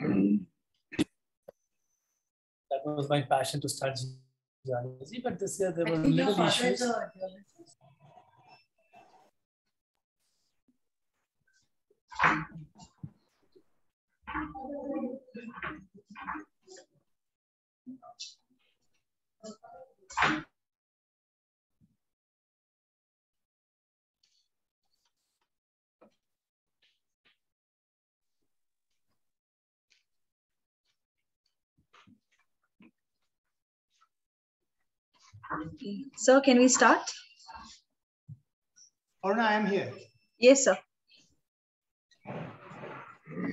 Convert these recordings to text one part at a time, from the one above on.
That was my passion to start geology, but this year there were little issues. Sir, can we start? Aruna, I am here. Yes, sir.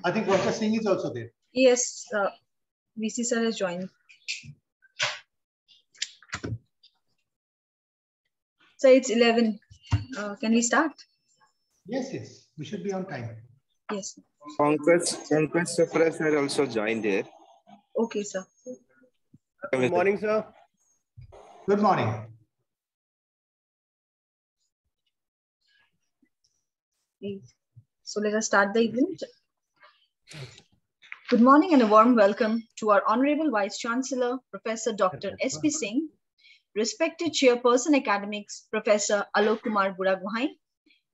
I think Dr. Singh is also there. Yes, uh, VC sir has joined. So it's 11. Uh, can we start? Yes, yes. We should be on time. Yes. Pankaj, Pankaj Safra sir also joined here. Okay, sir. Good morning, sir. Good morning. So let us start the event. Good morning and a warm welcome to our Honorable Vice Chancellor, Professor Dr. S.P. Singh, respected Chairperson Academics, Professor Alok Kumar Buragohain,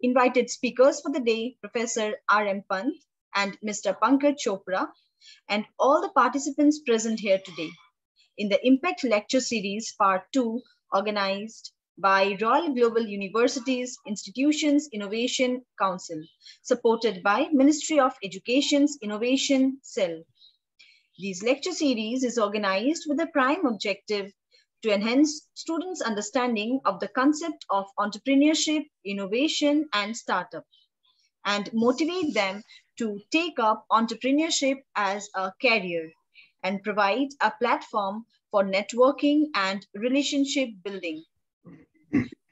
invited speakers for the day, Professor R.M. Pant and Mr. Pankaj Chopra, and all the participants present here today in the Impact Lecture Series Part 2 organized by Royal Global Universities Institutions Innovation Council, supported by Ministry of Education's Innovation Cell. This lecture series is organized with the prime objective to enhance students' understanding of the concept of entrepreneurship, innovation, and startup, and motivate them to take up entrepreneurship as a career and provide a platform for networking and relationship building.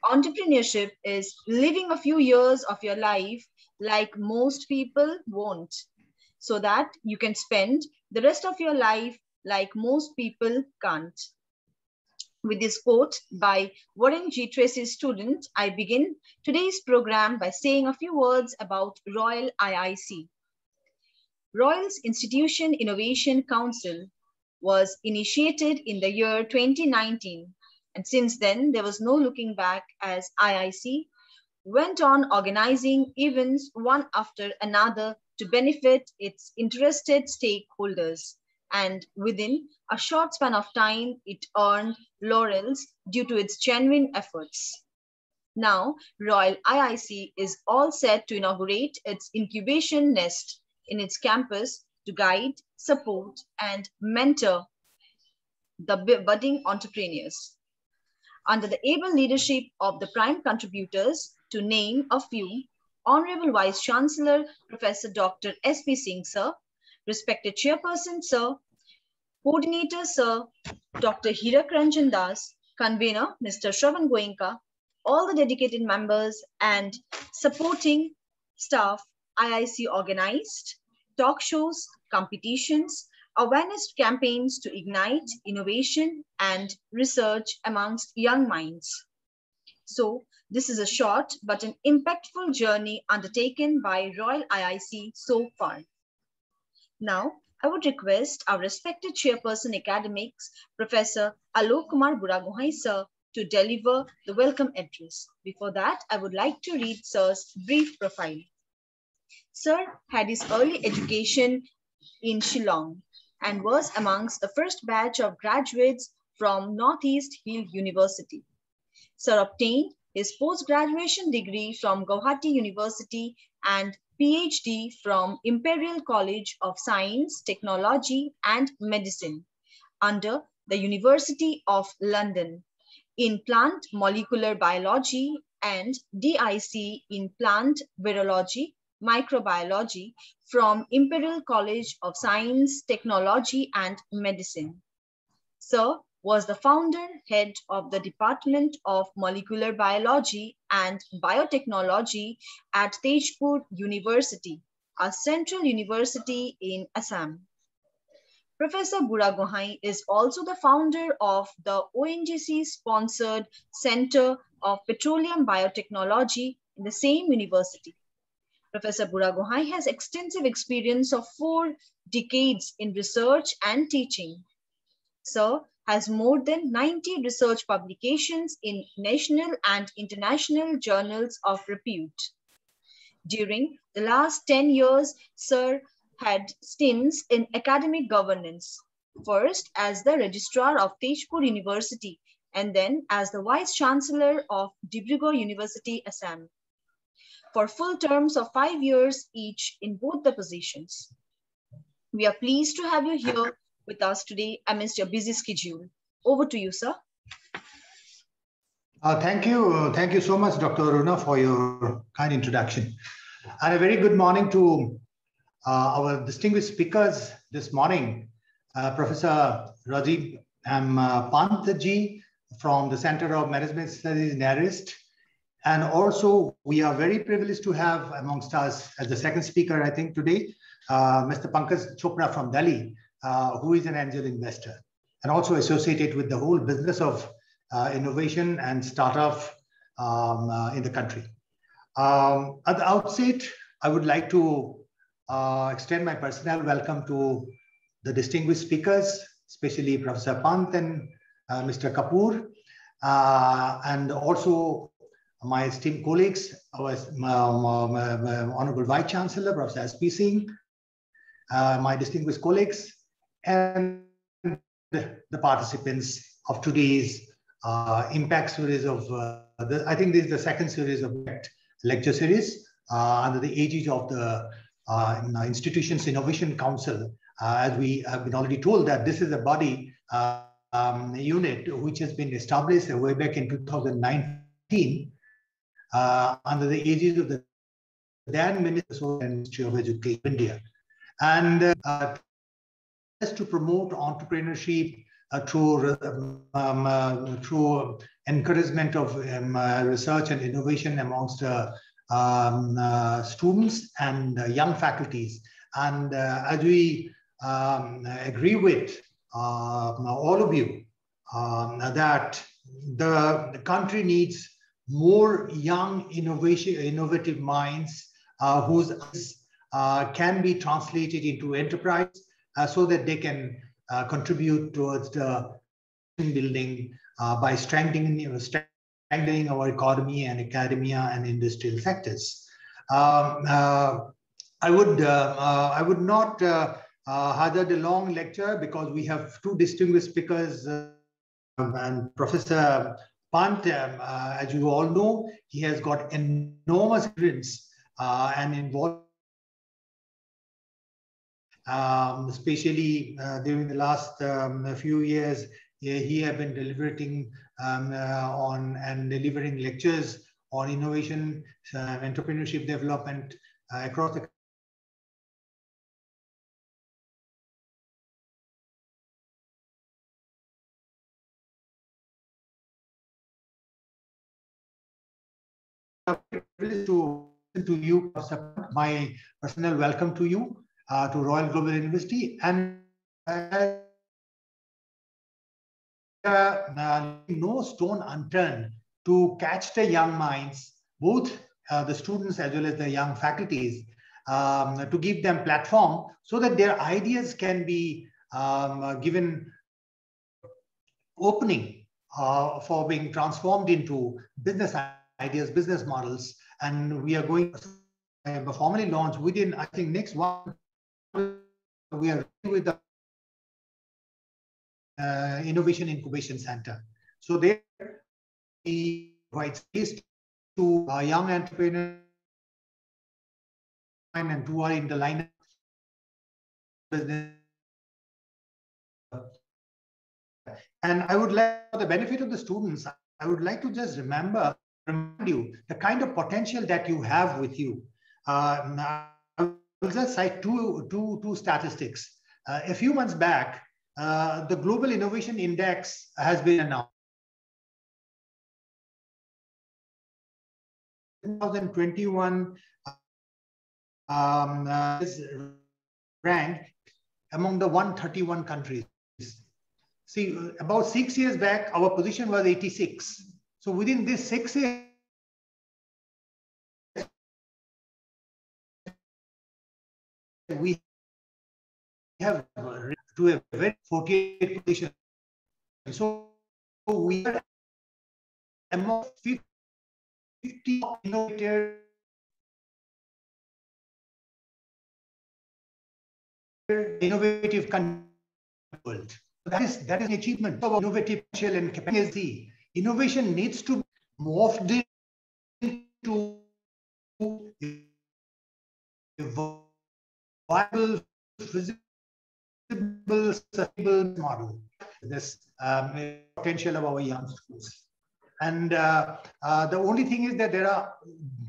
Entrepreneurship is living a few years of your life like most people won't, so that you can spend the rest of your life like most people can't. With this quote by Warren G. Tracy's student, I begin today's program by saying a few words about Royal IIC. Royal's Institution Innovation Council was initiated in the year 2019. And since then, there was no looking back as IIC went on organizing events one after another to benefit its interested stakeholders. And within a short span of time, it earned laurels due to its genuine efforts. Now, Royal IIC is all set to inaugurate its incubation nest in its campus to guide, support, and mentor the budding entrepreneurs. Under the able leadership of the prime contributors, to name a few, Honorable Vice Chancellor, Professor Dr. S.P. Singh, Sir, respected Chairperson, Sir, Coordinator, Sir, Dr. Hirak Ranjan Das, Convener, Mr. Shravan Goenka, all the dedicated members and supporting staff IIC organized, talk shows, competitions, awareness campaigns to ignite innovation and research amongst young minds. So this is a short but an impactful journey undertaken by Royal IIC so far. Now, I would request our respected chairperson academics, Professor Alok Kumar Buragohain sir, to deliver the welcome address. Before that, I would like to read sir's brief profile. Sir had his early education in Shillong and was amongst the first batch of graduates from Northeast Hill University. Sir obtained his post-graduation degree from Gauhati University and PhD from Imperial College of Science, Technology and Medicine under the University of London in plant molecular biology and DIC in plant virology microbiology from Imperial College of Science, Technology and Medicine. Sir was the founder head of the Department of Molecular Biology and Biotechnology at Tezpur University, a central university in Assam. Professor Buragohain is also the founder of the ONGC-sponsored Center of Petroleum Biotechnology in the same university. Professor Buragohain has extensive experience of four decades in research and teaching. Sir has more than 90 research publications in national and international journals of repute. During the last 10 years, Sir had stints in academic governance, first as the registrar of Tezpur University and then as the Vice Chancellor of Dibrugarh University, Assam, for full terms of five years each in both the positions. We are pleased to have you here with us today amidst your busy schedule. Over to you, sir. Uh, thank you. Uh, thank you so much, Dr. Aruna, for your kind introduction. And a very good morning to uh, our distinguished speakers this morning, uh, Professor Rajiv M. Pantji from the Center of Management Studies, NERIST. And also, we are very privileged to have amongst us as the second speaker, I think, today, uh, Mr. Pankaj Chopra from Delhi, uh, who is an angel investor and also associated with the whole business of uh, innovation and startup um, uh, in the country. Um, at the outset, I would like to uh, extend my personal welcome to the distinguished speakers, especially Professor Pant and uh, Mr. Kapoor, and also my esteemed colleagues, our Honorable Vice Chancellor, Professor S.P. Singh, uh, my distinguished colleagues, and the participants of today's uh, impact series of, uh, the, I think this is the second series of lecture series uh, under the aegis of the Institutions Innovation Council. as we have been already told that this is a body um, unit which has been established way back in 2019 under the aegis of the then Ministry of Education India. And uh, to promote entrepreneurship uh, through um, uh, through encouragement of um, uh, research and innovation amongst uh, um, uh, students and young faculties. And as we um, agree with all of you um, that the, the, country needs more young innovation, innovative minds whose can be translated into enterprise uh, so that they can uh, contribute towards the building uh, by strengthening, strengthening our economy and academia and industrial sectors. Um, I would I would not hazard a long lecture because we have two distinguished speakers and Professor Pant, um, uh, as you all know, he has got enormous experience uh, and involved um, especially uh, during the last um, few years, he has been deliberating um, uh, on and delivering lectures on innovation, uh, entrepreneurship development uh, across the to to you, my personal welcome to you uh, to Royal Global University and uh, uh, no stone unturned to catch the young minds, both uh, the students as well as the young faculties, um, to give them platform so that their ideas can be um, given opening uh, for being transformed into business ideas, business models. And we are going to formally launch within, I think, next one we are with the uh, Innovation Incubation Center. So there we provide space to uh, young entrepreneurs and who are in the line of business. And I would like, for the benefit of the students, I would like to just remember, remind you the kind of potential that you have with you. Uh, will just cite two, two, two statistics. Uh, a few months back, uh, the Global Innovation Index has been announced. 2021 um, uh, is ranked among the 131 countries. See, about six years back, our position was 86. So within this six years, we have to a very 48 position. So we are among 50 innovators innovative world. That is that is an achievement of innovative potential and capacity. Innovation needs to morph into a viable, visible, sustainable model. This um, potential of our young schools. And uh, uh, the only thing is that there are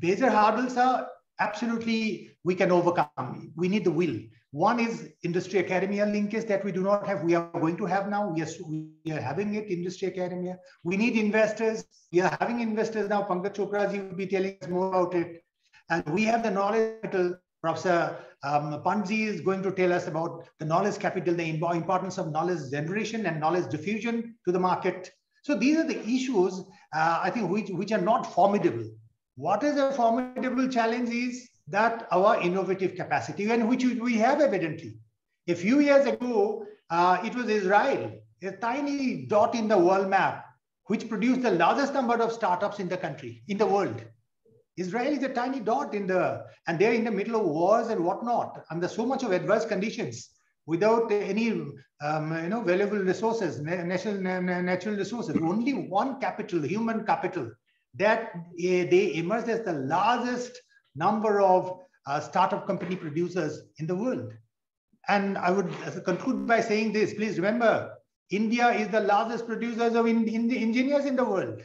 major hurdles are absolutely we can overcome. We need the will. One is industry academia linkage that we do not have. We are going to have now. Are, we are having it, industry academia. We need investors. We are having investors now. Pankaj Chopra ji will be telling us more about it. And we have the knowledge. Capital. Professor um, Pantji is going to tell us about the knowledge capital, the importance of knowledge generation and knowledge diffusion to the market. So these are the issues, uh, I think, which, which are not formidable. What is a formidable challenge is that our innovative capacity, and which we have evidently. A few years ago, uh, it was Israel, a tiny dot in the world map, which produced the largest number of startups in the country, in the world. Israel is a tiny dot in the, and they're in the middle of wars and whatnot, under so much of adverse conditions, without any, um, you know, valuable resources, natural, natural resources. Only one capital, human capital, that uh, they emerged as the largest number of uh, startup company producers in the world. And I would conclude by saying this, please remember, India is the largest producers of in, in engineers in the world.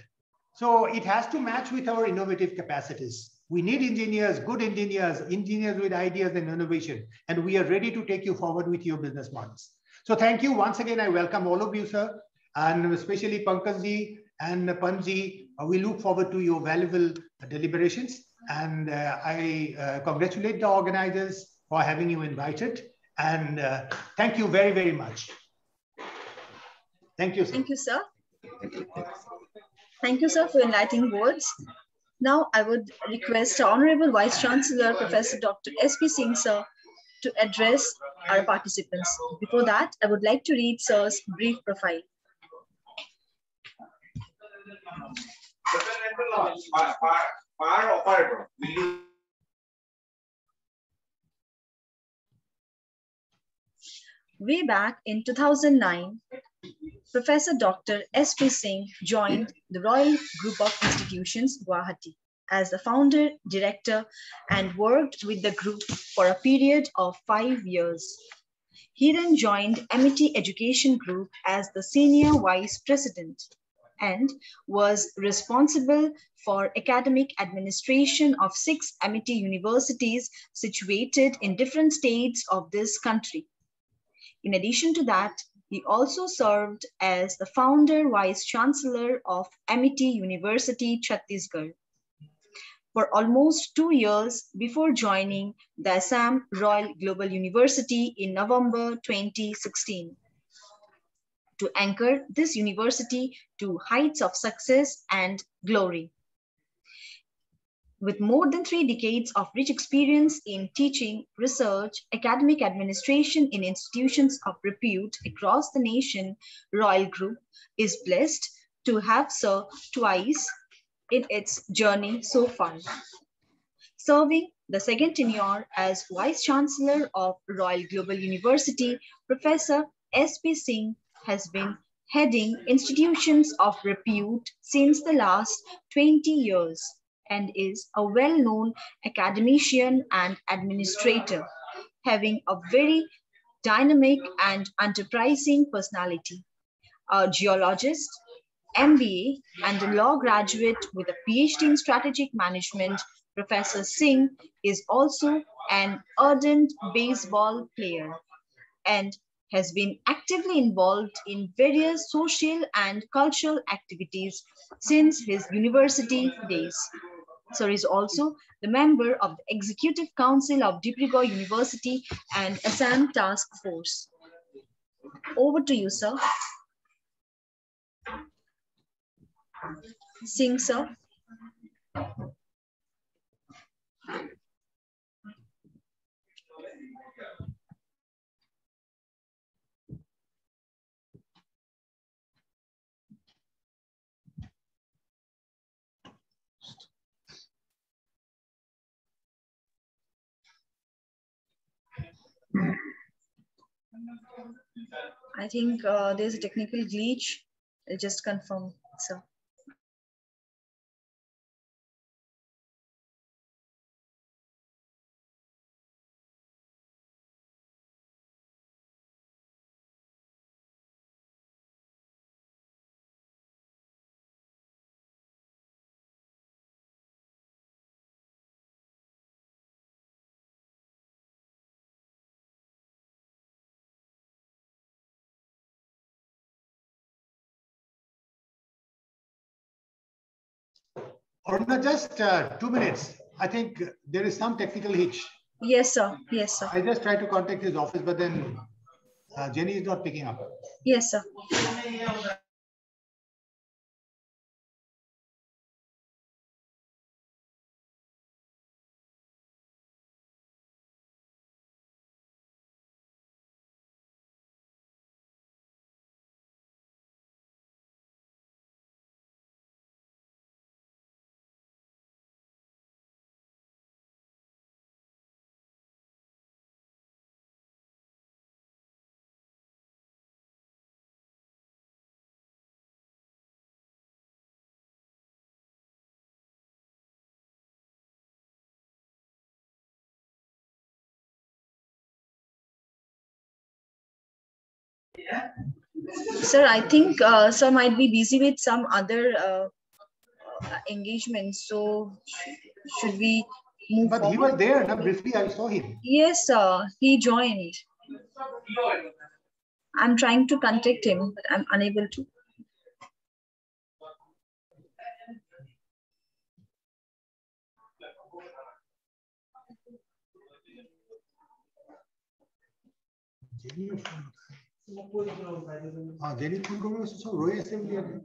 So it has to match with our innovative capacities. We need engineers, good engineers, engineers with ideas and innovation, and we are ready to take you forward with your business models. So thank you. Once again, I welcome all of you, sir, and especially Pankajji and Pantji. We look forward to your valuable deliberations. And uh, I uh, congratulate the organizers for having you invited. And uh, thank you very, very much. Thank you, sir. Thank you, sir. Thank you, sir, for enlightening words. Now, I would request Honorable Vice Chancellor, Professor Dr. S.P. Singh, sir, to address our participants. Before that, I would like to read sir's brief profile. Way back in 2009, Professor Dr. S.P. Singh joined the Royal Group of Institutions, Guwahati, as the founder, director, and worked with the group for a period of five years. He then joined Amity Education Group as the senior vice president and was responsible for academic administration of six Amity universities situated in different states of this country. In addition to that, he also served as the founder vice chancellor of Amity University, Chhattisgarh for almost two years before joining the Assam Royal Global University in November 2016 to anchor this university to heights of success and glory. With more than three decades of rich experience in teaching, research, academic administration in institutions of repute across the nation, Royal Group is blessed to have served twice in its journey so far. Serving the second tenure as Vice Chancellor of Royal Global University, Professor S.P. Singh has been heading institutions of repute since the last 20 years and is a well-known academician and administrator, having a very dynamic and enterprising personality. A geologist, MBA, and a law graduate with a PhD in strategic management, Professor Singh is also an ardent baseball player and has been actively involved in various social and cultural activities since his university days. Sir is also the member of the Executive Council of Dibrugarh University and Assam Task Force. Over to you, sir. Singh, sir. I think uh, there's a technical glitch. I'll just confirm, sir. Aruna, just uh, two minutes. I think there is some technical hitch. Yes, sir. Yes, sir. I just tried to contact his office, but then uh, Jenny is not picking up. Yes, sir. Sir, I think uh, sir might be busy with some other uh, engagements. So should we move But he was there, no? briefly I saw him. Yes, sir. He joined. I'm trying to contact him, but I'm unable to. 아, 내리풀 거면서 로에 셈비하네.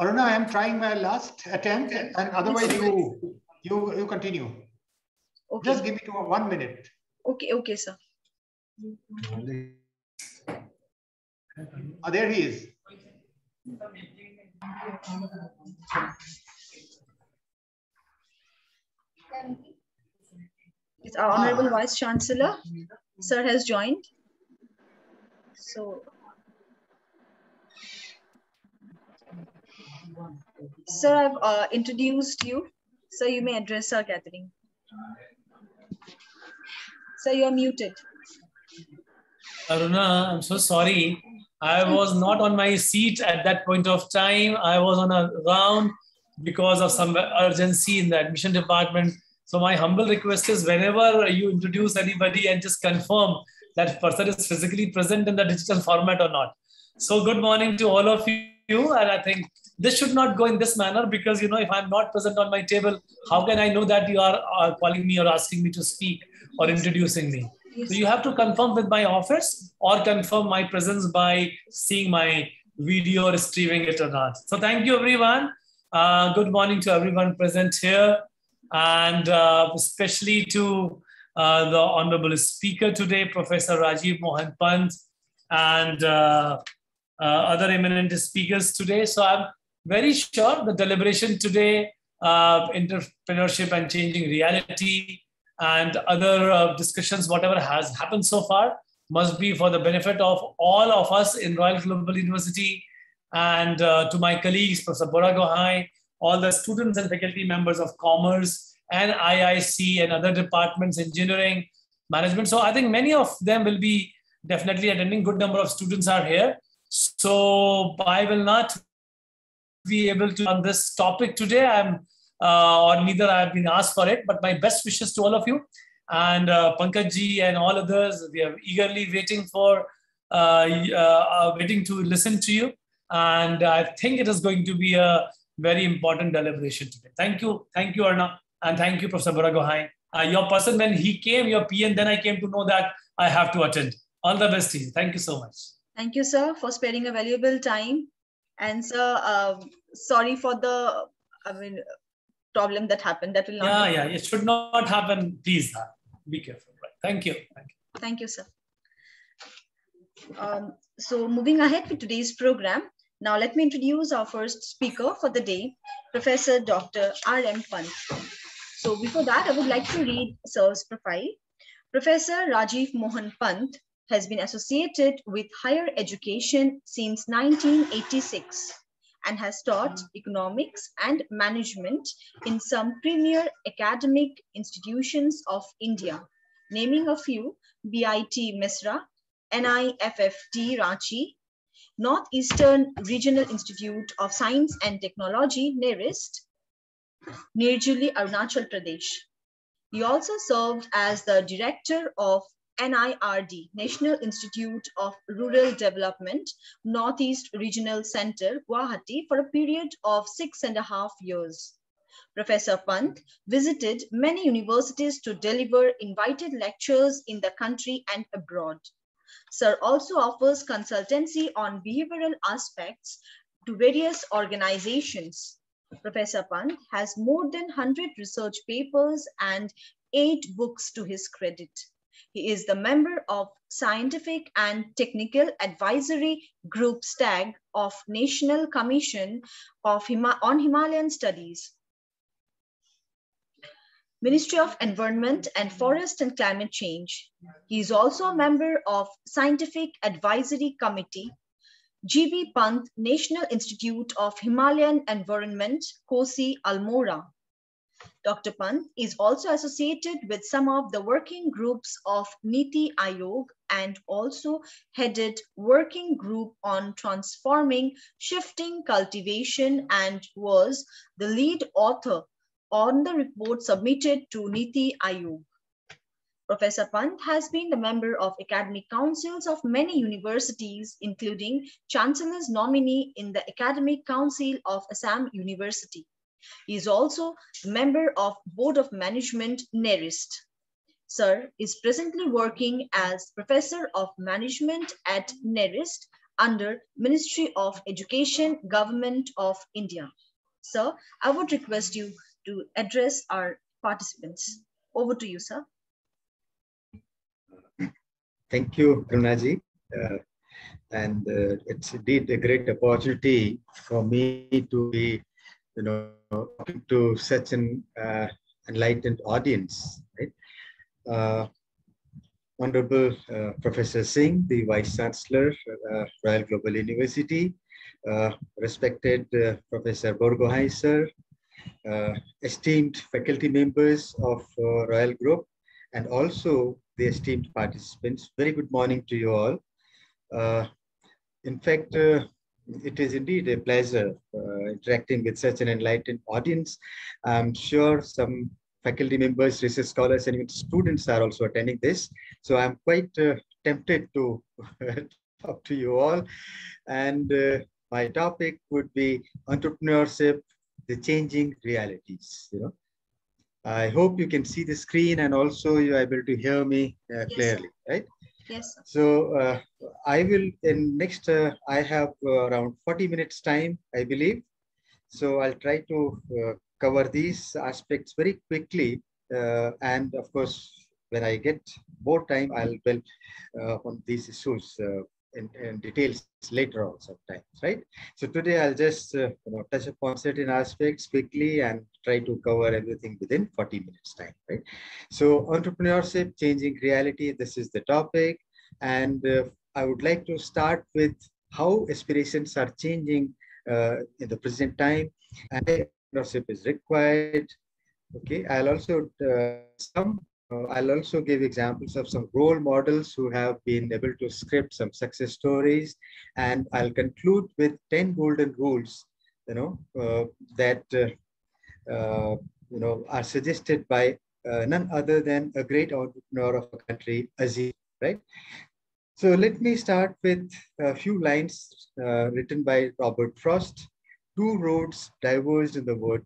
Aruna, I am trying my last attempt, and otherwise you you you continue. Okay. Just give me one minute. Okay. Okay, sir. Ah, there he is. It's our Honorable Vice Chancellor, sir has joined. So Sir, I've uh, introduced you. So you may address our gathering. Sir, you're muted. Aruna, I'm so sorry. I was not on my seat at that point of time. I was on a round because of some urgency in the admission department. So my humble request is whenever you introduce anybody and just confirm that person is physically present in the digital format or not. So good morning to all of you. You and I think this should not go in this manner because, you know, if I'm not present on my table, how can I know that you are, are calling me or asking me to speak or introducing me? So you have to confirm with my office or confirm my presence by seeing my video or streaming it or not. So thank you, everyone. Uh, good morning to everyone present here, and uh, especially to uh, the honorable speaker today, Professor Rajiv Mohan Pant, and uh, other eminent speakers today. So I'm very sure the deliberation today, uh, entrepreneurship and changing reality, and other uh, discussions, whatever has happened so far, must be for the benefit of all of us in Royal Global University and uh, to my colleagues, Professor Bora Gohai, all the students and faculty members of commerce and IIC and other departments, engineering, management. So I think many of them will be definitely attending. Good number of students are here. So I will not be able to on this topic today. I'm uh, or neither I have been asked for it, but my best wishes to all of you. And uh, ji and all others, we are eagerly waiting for, uh, uh, waiting to listen to you. And I think it is going to be a very important deliberation today. Thank you. Thank you, Aruna. And thank you, Professor Baragohai. Uh, your person, when he came, your PN, then I came to know that I have to attend. All the best to you. Thank you so much. Thank you, sir, for sparing a valuable time. And sir, um, sorry for the, I mean, problem that happened. That will not. Yeah, be- yeah. It should not happen. Please uh, be careful. Right. Thank you. Thank you. Thank you, sir. Um, so moving ahead with today's program, now let me introduce our first speaker for the day, Professor Dr. R.M. Pant. So before that, I would like to read sir's profile. Professor Rajiv Mohan Pant has been associated with higher education since 1986 and has taught hmm. economics and management in some premier academic institutions of India, naming a few BIT Mesra, NIFFT Ranchi, Northeastern Regional Institute of Science and Technology, NERIST, Nirjuli, Arunachal Pradesh. He also served as the director of NIRD, National Institute of Rural Development, Northeast Regional Center, Guwahati, for a period of six and a half years. Professor Pant visited many universities to deliver invited lectures in the country and abroad. Sir also offers consultancy on behavioral aspects to various organizations. Professor Pant has more than 100 research papers and eight books to his credit. He is the member of Scientific and Technical Advisory Group STAG of National Commission of Hima on Himalayan Studies. Ministry of Environment and Forest and Climate Change. He is also a member of Scientific Advisory Committee, GB Pant National Institute of Himalayan Environment, Kosi Almora. Dr. Pant is also associated with some of the working groups of Niti Aayog and also headed working group on transforming shifting cultivation and was the lead author on the report submitted to Niti Aayog. Professor Pant has been the member of academic councils of many universities, including Chancellor's nominee in the Academic Council of Assam University. He is also member of Board of Management, NERIST. Sir is presently working as Professor of Management at NERIST under Ministry of Education, Government of India. Sir, I would request you to address our participants. Over to you, sir. Thank you, Karunaji. Uh, and uh, it's indeed a great opportunity for me to be, you know, talking to such an uh, enlightened audience. Right? Uh, Honorable uh, Professor Singh, the Vice Chancellor, uh, Royal Global University, uh, respected uh, Professor Borgohain sir, esteemed faculty members of Royal Group, and also the esteemed participants. Very good morning to you all. In fact, it is indeed a pleasure uh, interacting with such an enlightened audience. I'm sure some faculty members, research scholars, and even students are also attending this. So I'm quite uh, tempted to talk to you all. And uh, my topic would be entrepreneurship, the changing realities. You know, I hope you can see the screen and also you're able to hear me uh, clearly, right? Yes. So uh, I will in next, uh, I have uh, around 40 minutes time, I believe. So I'll try to uh, cover these aspects very quickly. Uh, and of course, when I get more time, I'll build uh, on these issues in, in, details later on sometimes, right? So today I'll just you know, touch upon certain aspects quickly and try to cover everything within 40 minutes time, right? So entrepreneurship, changing reality, this is the topic. And uh, I would like to start with how aspirations are changing uh, in the present time and entrepreneurship is required. Okay, I'll also uh, some uh, I'll also give examples of some role models who have been able to script some success stories, and I'll conclude with 10 golden rules, you know, uh, that uh, uh you know are suggested by uh, none other than a great entrepreneur of a country, Aziz, right? So let me start with a few lines uh, written by Robert Frost. Two roads diverged in the wood,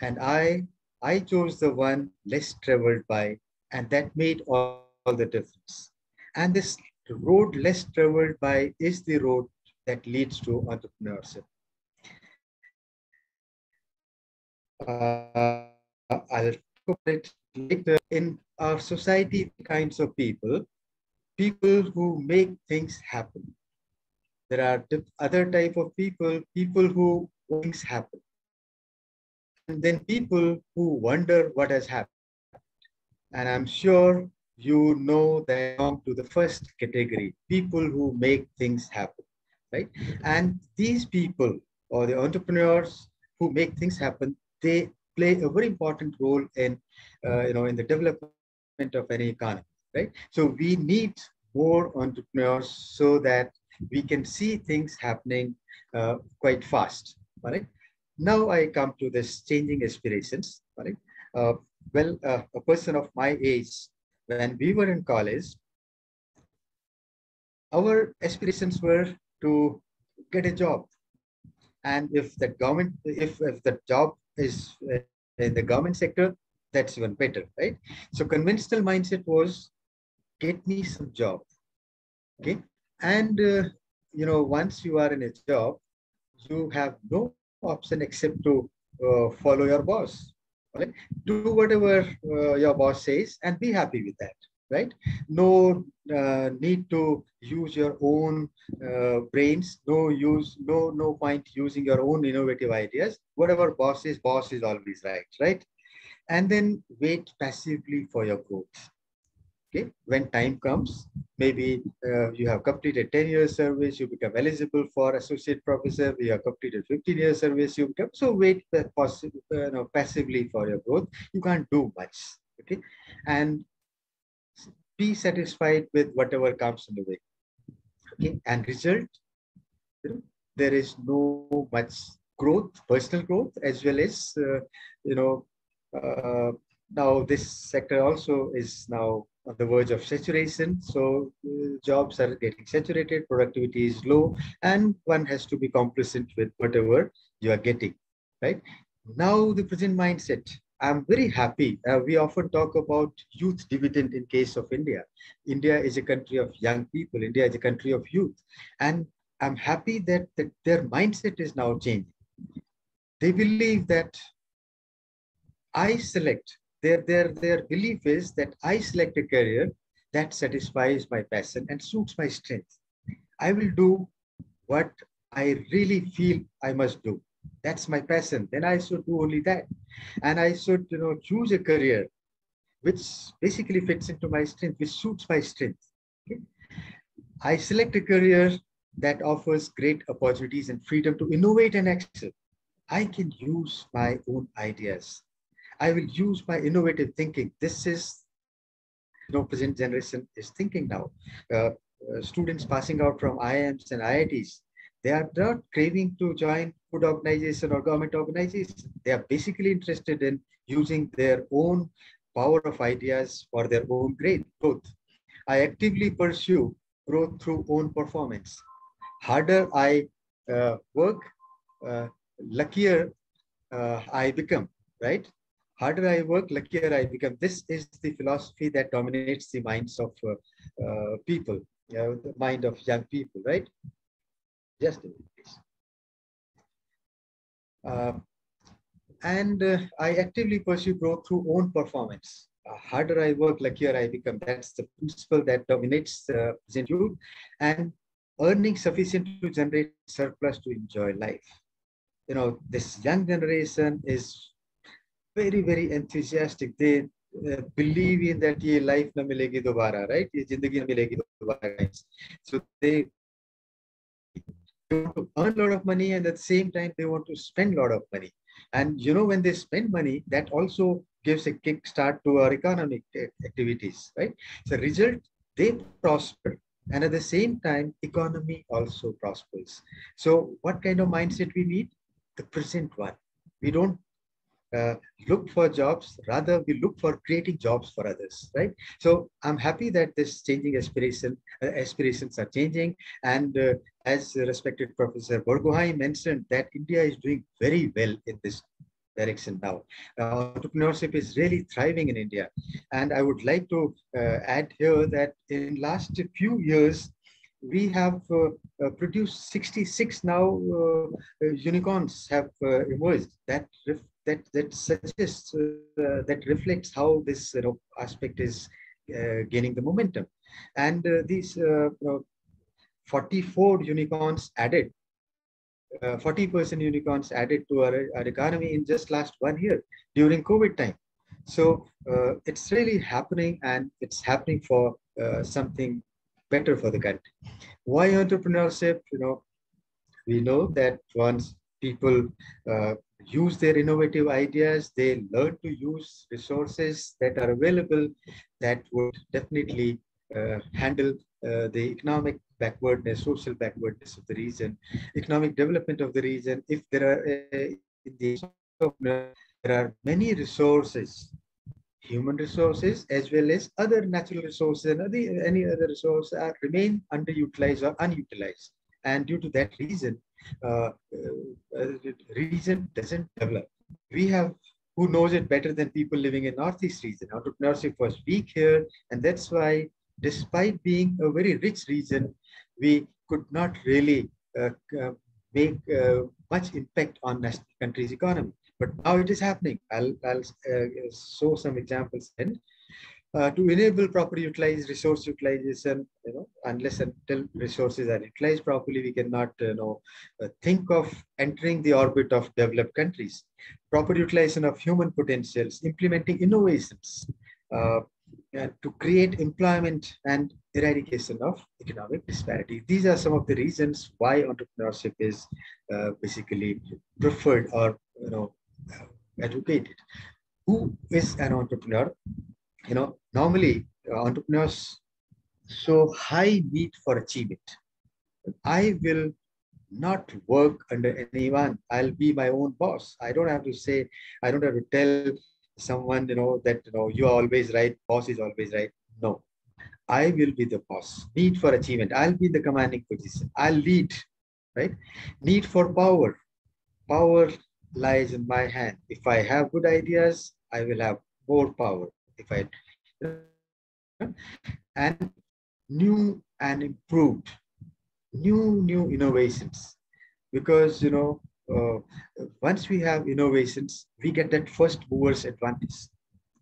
and I, I chose the one less traveled by, and that made all, all the difference. And this road less traveled by is the road that leads to entrepreneurship. Uh, I'll it later in our society, the kinds of people, people who make things happen. There are other type of people, people who things happen. And then people who wonder what has happened. And I'm sure you know they belong to the first category, people who make things happen, right? And these people or the entrepreneurs who make things happen, they play a very important role in, uh, you know, in the development of any economy, right? So we need more entrepreneurs so that we can see things happening uh, quite fast, right? Now I come to this changing aspirations, right? Uh, well, uh, a person of my age, when we were in college, our aspirations were to get a job. And if the government, if, if the job is uh, in the government sector, that's even better, right? So conventional mindset was get me some job. Okay. And, uh, you know, once you are in a job, you have no option except to uh, follow your boss. Do whatever uh, your boss says and be happy with that. Right? No uh, need to use your own uh, brains. No use. No no point using your own innovative ideas. Whatever boss says, boss is always right. Right? And then wait passively for your growth. Okay, when time comes, maybe uh, you have completed 10 years service, you become eligible for associate professor, you have completed 15 years service, you become, so wait possibly, uh, no, passively for your growth. You can't do much, okay? And be satisfied with whatever comes in the way, okay? And result, you know, there is no much growth, personal growth, as well as, uh, you know, uh, now this sector also is now on the verge of saturation. So uh, jobs are getting saturated, productivity is low, and one has to be complacent with whatever you are getting, right? Now the present mindset. I'm very happy. Uh, we often talk about youth dividend in case of India. India is a country of young people. India is a country of youth. And I'm happy that, that their mindset is now changing. They believe that I select their, their, their belief is that I select a career that satisfies my passion and suits my strength. I will do what I really feel I must do. That's my passion. Then I should do only that. And I should, you know, choose a career which basically fits into my strength, which suits my strength. Okay? I select a career that offers great opportunities and freedom to innovate and excel. I can use my own ideas. I will use my innovative thinking. This is, you know, present generation is thinking now. Uh, uh, students passing out from IIMs and IITs, they are not craving to join food organization or government organization. They are basically interested in using their own power of ideas for their own great growth. I actively pursue growth through own performance. Harder I uh, work, uh, luckier uh, I become, right? Harder I work, luckier I become. This is the philosophy that dominates the minds of uh, uh, people, the mind of young people, right? Just a minute, please. Uh, and I actively pursue growth through own performance uh, harder I work, luckier I become. That's the principle that dominates uh, youth and earning sufficient to generate surplus to enjoy life. You know, this young generation is very, very enthusiastic. They uh, believe in that ye life na milegi dobara, right? Ye zindagi na milegi dobara. So they want to earn a lot of money and at the same time they want to spend a lot of money. And you know, when they spend money, that also gives a kickstart to our economic activities, right? So result, they prosper. And at the same time, economy also prospers. So what kind of mindset we need? The present one. We don't uh, look for jobs, rather we look for creating jobs for others, right? So I'm happy that this changing aspiration, uh, aspirations are changing. And uh, as respected Professor Buragohain mentioned that India is doing very well in this direction now. Uh, entrepreneurship is really thriving in India. And I would like to uh, add here that in last few years, we have uh, uh produced 66 now uh, unicorns have emerged. That that that suggests that reflects how this you know, aspect is gaining the momentum. And these 44 unicorns added 40% uh, unicorns added to our, our economy in just last one year during COVID time. So uh, it's really happening and it's happening for uh, something better for the country. Why entrepreneurship? You know, we know that once people uh, use their innovative ideas, they learn to use resources that are available that would definitely uh, handle uh, the economic backwardness, social backwardness of the region, economic development of the region. If there are uh, the, there are many resources, human resources as well as other natural resources and other, any other resource are remain underutilized or unutilized. And due to that reason, uh, uh, region doesn't develop. We have who knows it better than people living in Northeast region. Entrepreneurship was weak here, and that's why despite being a very rich region, we could not really uh, uh, make uh, much impact on national country's economy. But now it is happening. I'll, I'll uh, show some examples then. Uh, to enable proper utilized resource utilization, you know, unless until resources are utilized properly, we cannot, you know, uh, think of entering the orbit of developed countries. Proper utilization of human potentials, implementing innovations, uh, to create employment and eradication of economic disparity. These are some of the reasons why entrepreneurship is uh, basically preferred or you know uh, educated. Who is an entrepreneur? You know, normally uh, entrepreneurs show high need for achievement. I will not work under anyone. I'll be my own boss. I don't have to say, I don't have to tell someone you know that you know you are always right boss is always right. No. I will be the boss. Need for achievement. I'll be the commanding position. I'll lead right? Need for power. Power lies in my hand. If i have good ideas i will have more power if i and new and improved new new innovations because you know uh, once we have innovations, we get that first movers advantage.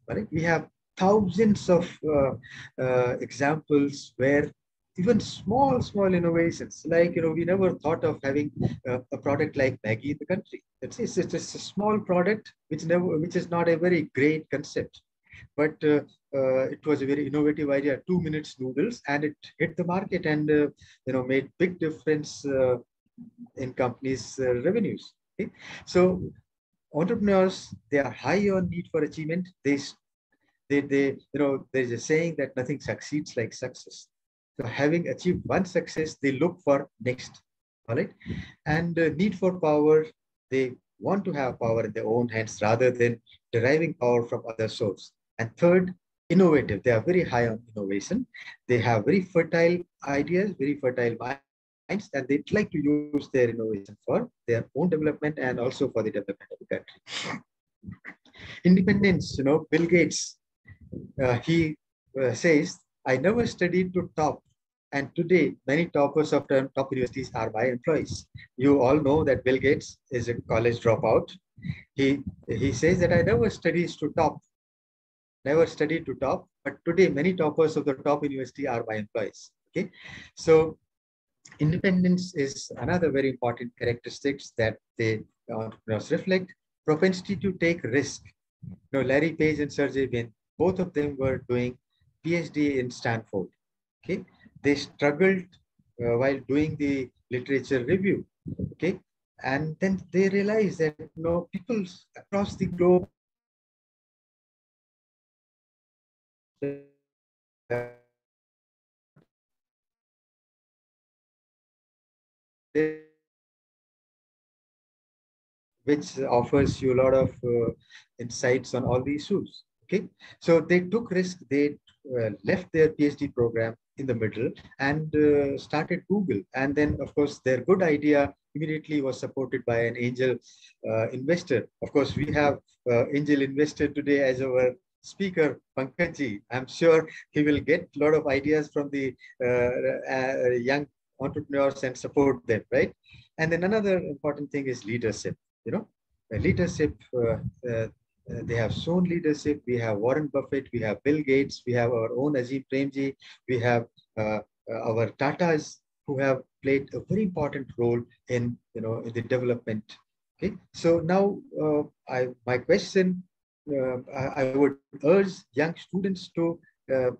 Right? We have thousands of uh, uh, examples where even small, small innovations, like, you know, we never thought of having uh, a product like Maggi in the country. It's, it's, it's a small product, which never, which is not a very great concept. But uh, uh, it was a very innovative idea, two minutes noodles, and it hit the market and uh, you know made big difference in companies' revenues. Okay? So entrepreneurs they are high on need for achievement. They they they you know there's a saying that nothing succeeds like success. So having achieved one success, they look for next. All right, and uh, need for power. They want to have power in their own hands rather than deriving power from other source. And third, innovative. They are very high on innovation. They have very fertile ideas, very fertile minds, and they'd like to use their innovation for their own development and also for the development of the country. Independence, you know, Bill Gates, uh, he uh, says, I never studied to top. And today, many toppers of top universities are my employees. You all know that Bill Gates is a college dropout. He, he says that I never studied to top never studied to top, but today many toppers of the top university are my employees. Okay, so independence is another very important characteristics that the entrepreneurs reflect. Propensity to take risk. You know, Larry Page and Sergey Brin, both of them were doing PhD in Stanford. Okay, they struggled uh, while doing the literature review. Okay, and then they realized that you know people across the globe which offers you a lot of uh, insights on all the issues. Okay, so they took risk. They uh, left their PhD program in the middle and uh, started Google. And then, of course, their good idea immediately was supported by an angel uh, investor. Of course, we have uh, angel investor today as our speaker, Pankajji. I'm sure he will get a lot of ideas from the uh, uh, young entrepreneurs and support them, right? And then another important thing is leadership. You know, leadership. Uh, uh, they have shown leadership. We have Warren Buffett. We have Bill Gates. We have our own Azim Premji. We have uh, our Tatas who have played a very important role in you know in the development. Okay, so now uh, I my question uh, I, I, would urge young students to uh,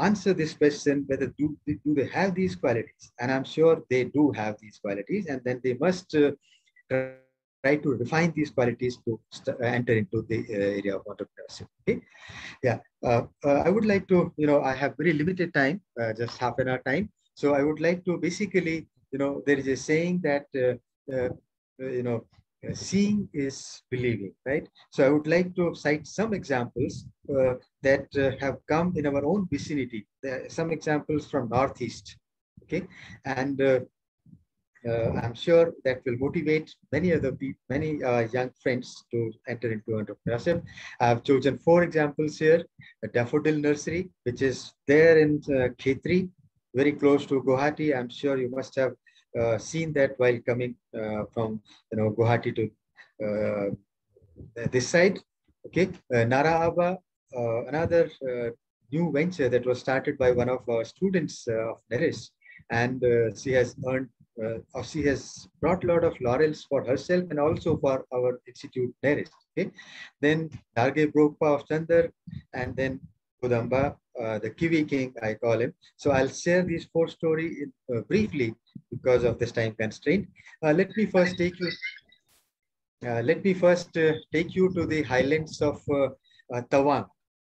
answer this question whether do, do they have these qualities? And i'm sure they do have these qualities and then they must uh, try to refine these qualities to enter into the uh, area of entrepreneurship okay? Yeah uh, uh, i would like to you know i have very limited time just half an hour time. So i would like to basically you know there is a saying that you know uh, seeing is believing, right? So I would like to cite some examples uh, that uh, have come in our own vicinity. There some examples from Northeast, okay? And uh, uh, I'm sure that will motivate many other people, many uh, young friends to enter into entrepreneurship. I've chosen four examples here. A Daffodil Nursery, which is there in Khetri, very close to Guwahati. I'm sure you must have uh, seen that while coming uh, from you know Guwahati to uh, this side. Okay, Nara Aba, another new venture that was started by one of our students of NERIST, and she has earned uh, she has brought a lot of laurels for herself and also for our institute NERIST. Okay, then Darge Brokpa of Chandar, and then Budamba, uh, the Kiwi King, I call him. So I'll share these four stories uh, briefly because of this time constraint. Uh, let me first take you. Uh, let me first uh, take you to the highlands of Tawang,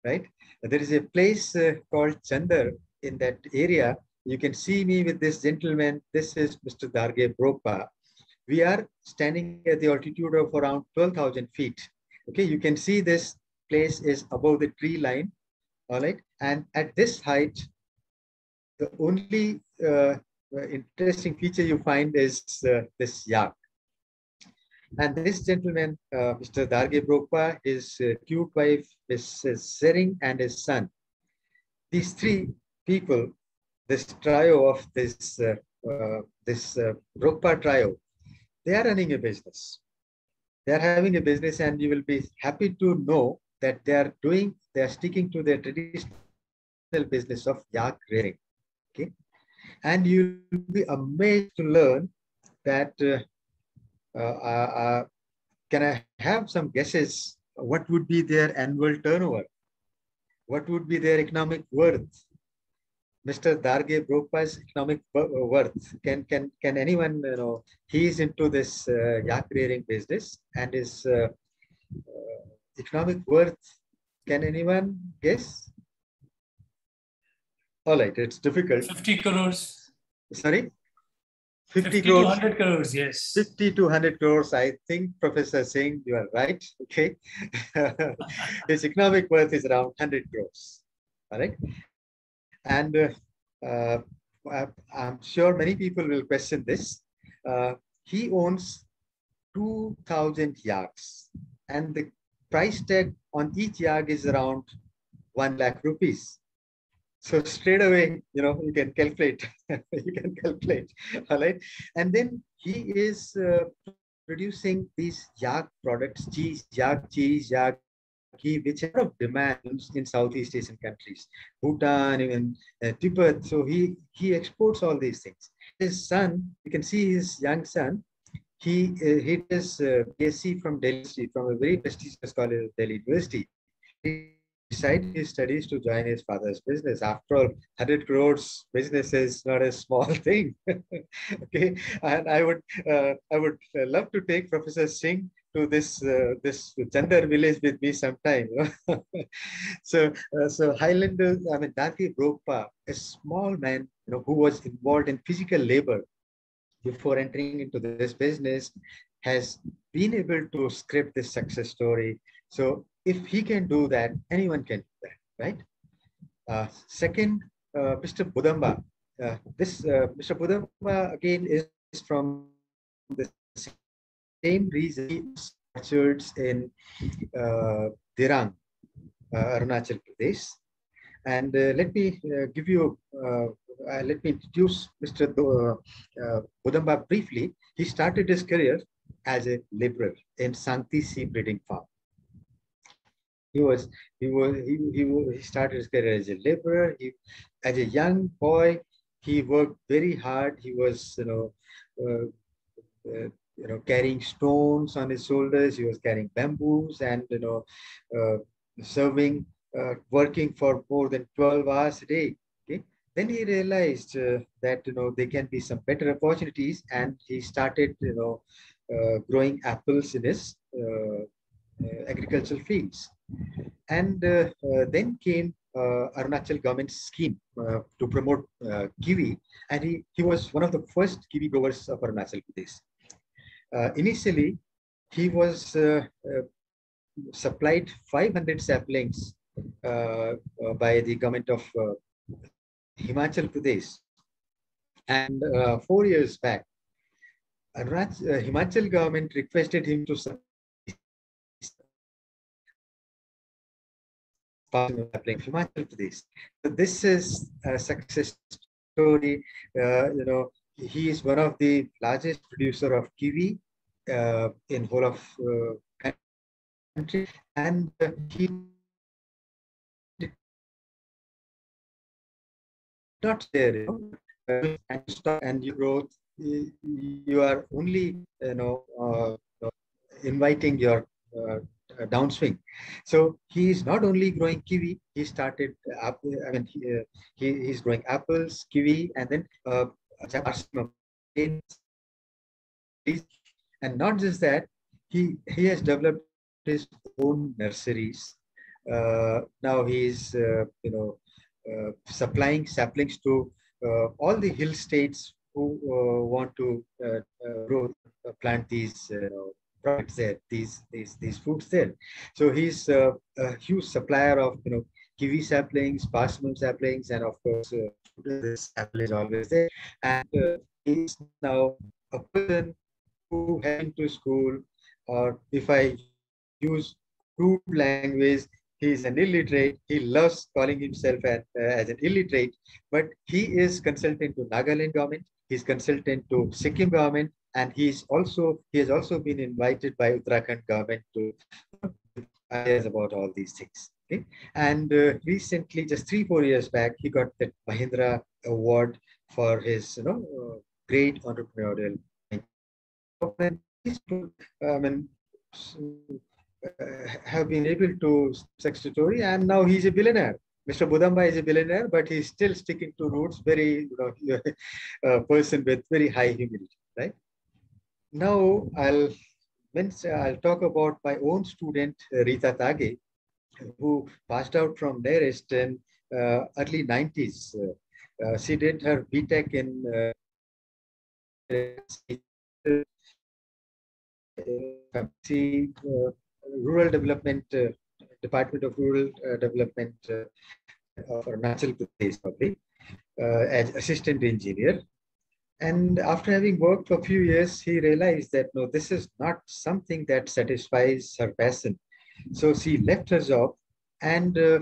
right? There is a place called Chandar in that area. You can see me with this gentleman. This is Mr. Darge Brokpa. We are standing at the altitude of around 12,000 feet. Okay, you can see this place is above the tree line all right. And at this height, the only uh, interesting feature you find is uh, this yak. And this gentleman, uh, Mr. Darge Brokpa, his uh, cute wife, Mrs. Sering, and his son. These three people, this trio of this uh, uh, this uh, Brokpa trio, they are running a business. They are having a business, and you will be happy to know that they are doing they are sticking to their traditional business of yak rearing. Okay, and you'll be amazed to learn that. Uh, uh, uh, uh, can I have some guesses? What would be their annual turnover? what would be their economic worth? Mr. Darge Brokpa's economic worth. Can can can anyone you know? He is into this uh, yak rearing business and his uh, uh, economic worth. Can anyone guess? All right, it's difficult. 50 crores. Sorry? 50, 50 crores. 100 crores, yes. 50 to 100 crores. I think Professor Singh, you are right. Okay. His economic worth is around 100 crores. All right. And uh, uh, I'm sure many people will question this. Uh, he owns 2,000 yaks, and the price tag on each yak is around 1 lakh rupees. So straight away, you know, you can calculate, you can calculate, all right? And then he is uh, producing these yak products, cheese, yak cheese, yak ghee, which have of demands in Southeast Asian countries, Bhutan, even uh, Tibet. So he, he exports all these things. His son, you can see his young son, he, uh, he does uh, BSc from Delhi, from a very prestigious college of Delhi University. He decided his studies to join his father's business. After all, 100 crores business is not a small thing. okay, and I would uh, I would love to take Professor Singh to this uh, this gender village with me sometime. so uh, so Highlander, I mean Darge Brokpa, a small man, you know, who was involved in physical labor before entering into this business, has been able to script this success story. So if he can do that, anyone can do that, right? Uh, second, uh, Mr. Budamba. Uh, this uh, Mr. Budamba again is from the same reason orchards in uh, Dirang, uh, Arunachal Pradesh. And let me give you, let me introduce Mr. Budamba briefly. He started his career as a laborer in Sangti Sheep Breeding Farm he was he was he, he, he started his career as a laborer. He as a young boy he worked very hard. He was you know uh, uh, you know carrying stones on his shoulders. He was carrying bamboos and you know uh, serving uh, working for more than 12 hours a day. Okay? Then he realized uh, that you know there can be some better opportunities and he started you know uh, growing apples in his agricultural fields and uh, uh, then came uh, Arunachal government scheme to promote kiwi, and he, he was one of the first kiwi growers of Arunachal Pradesh. initially, he was supplied 500 saplings by the government of Himachal Pradesh. And uh, four years back, Arunach, uh, Himachal government requested him to happening Himachal Pradesh. So this is a success story. Uh, you know, he is one of the largest producer of kiwi uh, in whole of uh, country, and he not there. You know, and you growth, you are only you know uh, inviting your uh, downswing. So he is not only growing kiwi, he started, uh, I mean, he, uh, he, he's growing apples, kiwi, and then uh, and not just that, he, he has developed his own nurseries. Uh, now he's, uh, you know, uh, supplying saplings to all the hill states who want to grow, plant these products there, these these these fruits there. So he's uh, a huge supplier of you know kiwi saplings, persimmon saplings, and of course uh, this apple is always there. And uh, he's now a person who went to school, or if I use crude language, he's an illiterate. He loves calling himself as, uh, as an illiterate, but he is consultant to Nagaland government. He's consultant to Sikkim government and he's also he has also been invited by Uttarakhand government to ideas about all these things. Okay, and uh, recently, just three four years back, he got the Mahindra Award for his you know uh, great entrepreneurial. I mean, uh, have been able to story, and now he's a billionaire. Mr. Budamba is a billionaire, but he's still sticking to roots. Very, you know, a person with very high humility, right? Now I'll I'll talk about my own student Rita Tage, who passed out from NERIST in uh, early 90s. Uh, she did her BTech in uh, she, uh, rural development uh, department of rural uh, development of Arunachal Pradesh probably as assistant engineer and after having worked for a few years he realized that no this is not something that satisfies her passion so she left her job and uh,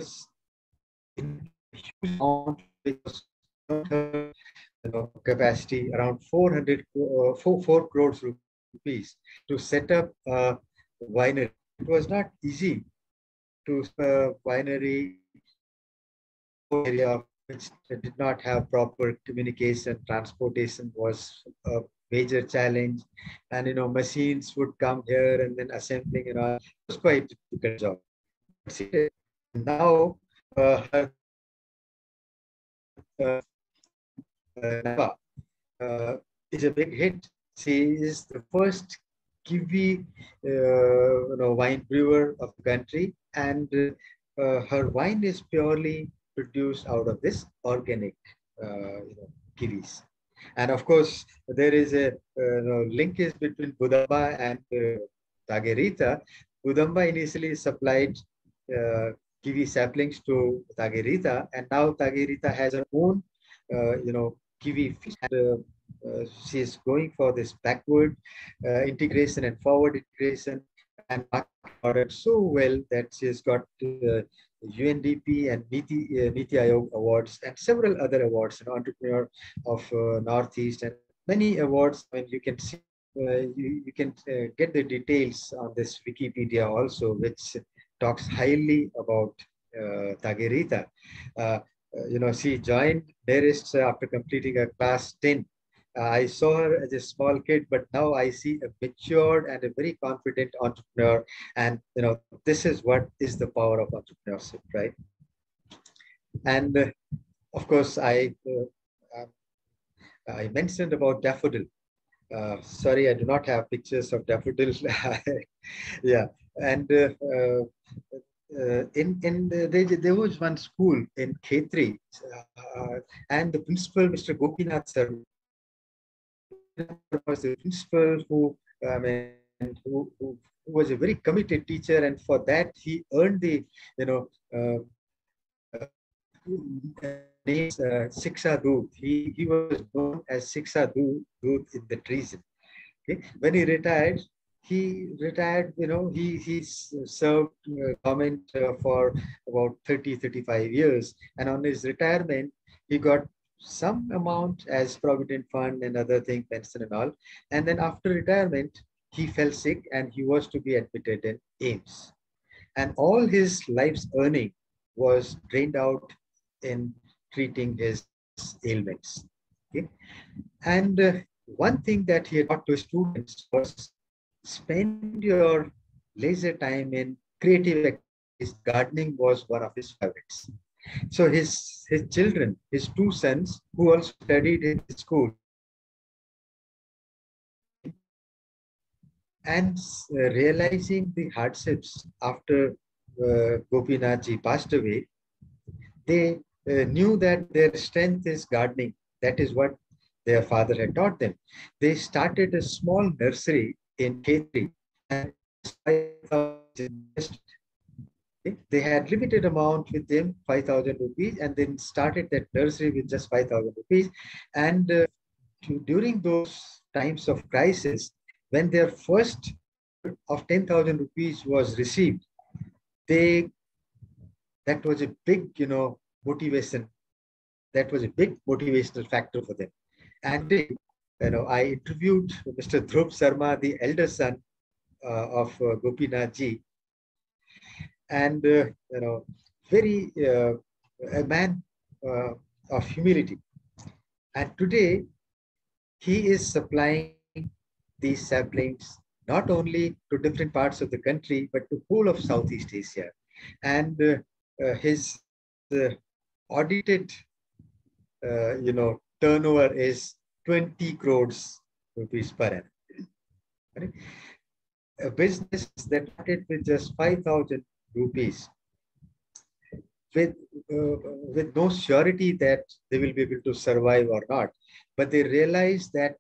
capacity around 400 uh, 4, 4 crores rupees to set up a winery. It was not easy to a winery area which did not have proper communication, transportation was a major challenge. And, you know, machines would come here and then assembling and all. It was quite a difficult job. Now, uh, uh, uh, is a big hit. She is the first kiwi uh, you know, wine brewer of the country, and uh, her wine is purely produced out of this organic uh, you know, kiwis. And of course, there is a you know, linkage between Budamba and uh, Tage Rita. Budamba initially supplied uh, kiwi saplings to Tage Rita, and now Tage Rita has her own, uh, you know, kiwi. And, uh, she is going for this backward uh, integration and forward integration and product so well that she has got UNDP uh, and Niti, Niti Aayog awards and several other awards, an entrepreneur of Northeast and many awards. I mean, you can see uh, you, you can uh, get the details on this Wikipedia also, which talks highly about uh, Tage Rita. you know, she joined NERIST after completing a class 10 I saw her as a small kid, but now I see a matured and a very confident entrepreneur. And you know, this is what is the power of entrepreneurship, right? And uh, of course, I uh, um, I mentioned about daffodil. Uh, sorry, I do not have pictures of daffodil. yeah, and uh, uh, uh, in in the, there, there was one school in Khetri, and the principal, Mr. Gopinath sir, the principal who, I mean, who, who, was a very committed teacher, and for that he earned the, you know, uh, uh, name uh, Siksha Doot. He, he was known as Siksha Doot in the treason. Okay? When he retired, he retired, you know, he, he served uh, government uh, for about 30, 35 years. And on his retirement, he got some amount as provident fund and other thing, pension and all. And then after retirement, he fell sick and he was to be admitted in AIIMS. And all his life's earning was drained out in treating his ailments. Okay? And uh, one thing that he taught to students was spend your leisure time in creative activities. Gardening was one of his favorites. So his, his children, his two sons, who also studied in school, and uh, realizing the hardships after uh, Gopinathji passed away, they uh, knew that their strength is gardening. That is what their father had taught them. They started a small nursery in Khetri and they had limited amount with them, 5,000 rupees, and then started that nursery with just 5,000 rupees. And uh, to, during those times of crisis, when their first of 10,000 rupees was received, they, that was a big, you know, motivation. That was a big motivational factor for them. And they, you know, I interviewed Mr. Dhruv Sharma, the elder son uh, of uh, Gopinath ji, and uh, you know very uh, a man uh, of humility and today he is supplying these saplings not only to different parts of the country, but to whole of Southeast Asia. And his audited, you know, turnover is 20 crores rupees per annum. Right? A business that started with just 5,000 rupees with, uh, with no surety that they will be able to survive or not. But they realize that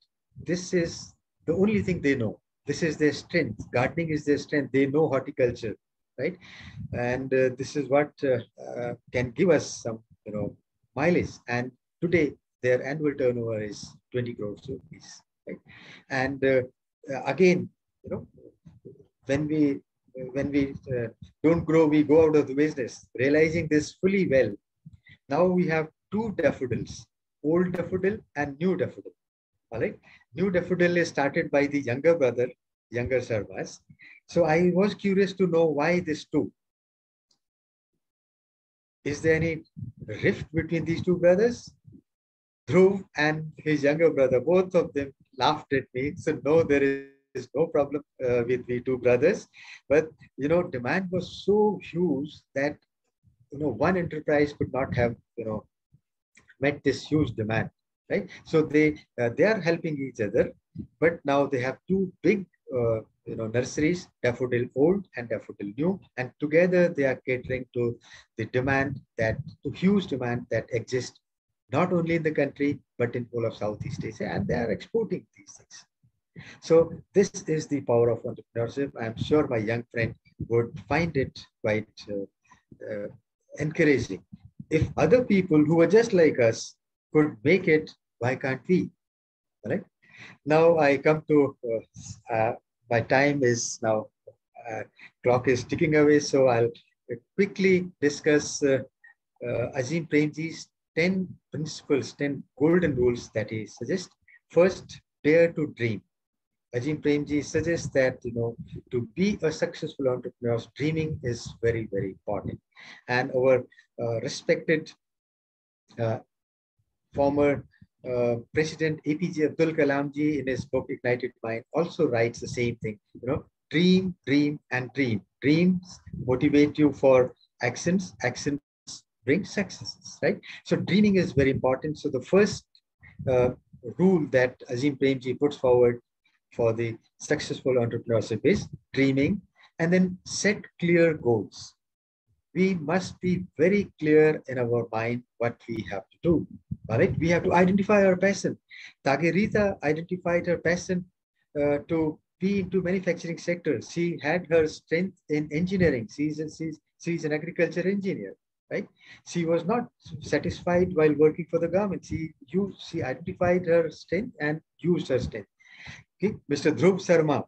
this is the only thing they know. This is their strength. Gardening is their strength. They know horticulture, right? And uh, this is what uh, uh can give us some, you know, mileage. And today their annual turnover is 20 crores rupees, right? And uh, again, you know, when we when we uh, don't grow, we go out of the business. Realizing this fully well, now we have two daffodils, old daffodil and new daffodil. All right, new daffodil is started by the younger brother, younger Sarvas. So I was curious to know why this two. Is there any rift between these two brothers? Dhruv and his younger brother, both of them laughed at me. So no, there is is no problem uh, with the two brothers. But, you know, demand was so huge that, you know, one enterprise could not have, you know, met this huge demand, right? So they, uh, they are helping each other, but now they have two big, uh, you know, nurseries, Daffodil Old and Daffodil New, and together they are catering to the demand that, to huge demand that exists not only in the country, but in all of Southeast Asia, and they are exporting these things. So this is the power of entrepreneurship. I'm sure my young friend would find it quite uh, uh, encouraging. If other people who are just like us could make it, why can't we? Right. Now I come to uh, uh my time is now uh, clock is ticking away, so I'll quickly discuss uh, Azim Premji's 10 principles, 10 golden rules that he suggests. First, dare to dream. Azim Premji suggests that, you know, to be a successful entrepreneur, dreaming is very, very important. And our uh, respected uh, former uh, President APJ Abdul Kalamji in his book Ignited Mind also writes the same thing, you know, dream, dream, and dream. Dreams motivate you for actions, actions bring successes, right? So dreaming is very important. So the first uh, rule that Azim Premji puts forward for the successful entrepreneurship is dreaming and then set clear goals. We must be very clear in our mind what we have to do. All right, we have to identify our passion. Tage Rita identified her passion uh, to be into manufacturing sector. She had her strength in engineering. She's, a, she's, she's an agriculture engineer, right? She was not satisfied while working for the government. She used, she identified her strength and used her strength. Okay? Mr. Dhruv Sharma,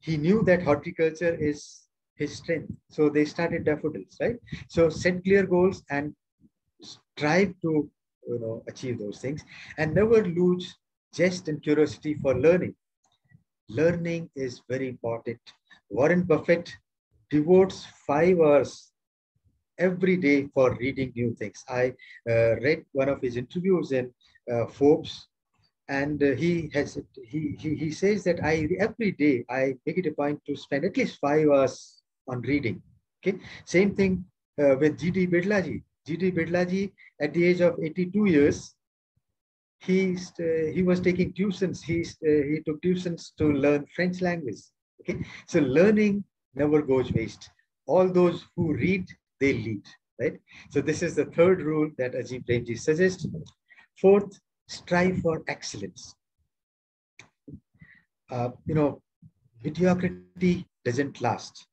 he knew that horticulture is his strength. So they started daffodils, right? So set clear goals and strive to you know, achieve those things and never lose zest and curiosity for learning. Learning is very important. Warren Buffett devotes five hours every day for reading new things. I uh, read one of his interviews in uh, Forbes and uh, he has he, he he says that i every day i make it a point to spend at least five hours on reading. Okay? Same thing uh, with GD Birlaji GD Birlaji at the age of 82 years he uh, he was taking tuitions. He uh, he took tuitions to learn french language. Okay? So learning never goes waste. All those who read they lead right? So this is the third rule that azim premji suggests. Fourth strive for excellence. Uh, you know, mediocrity doesn't last.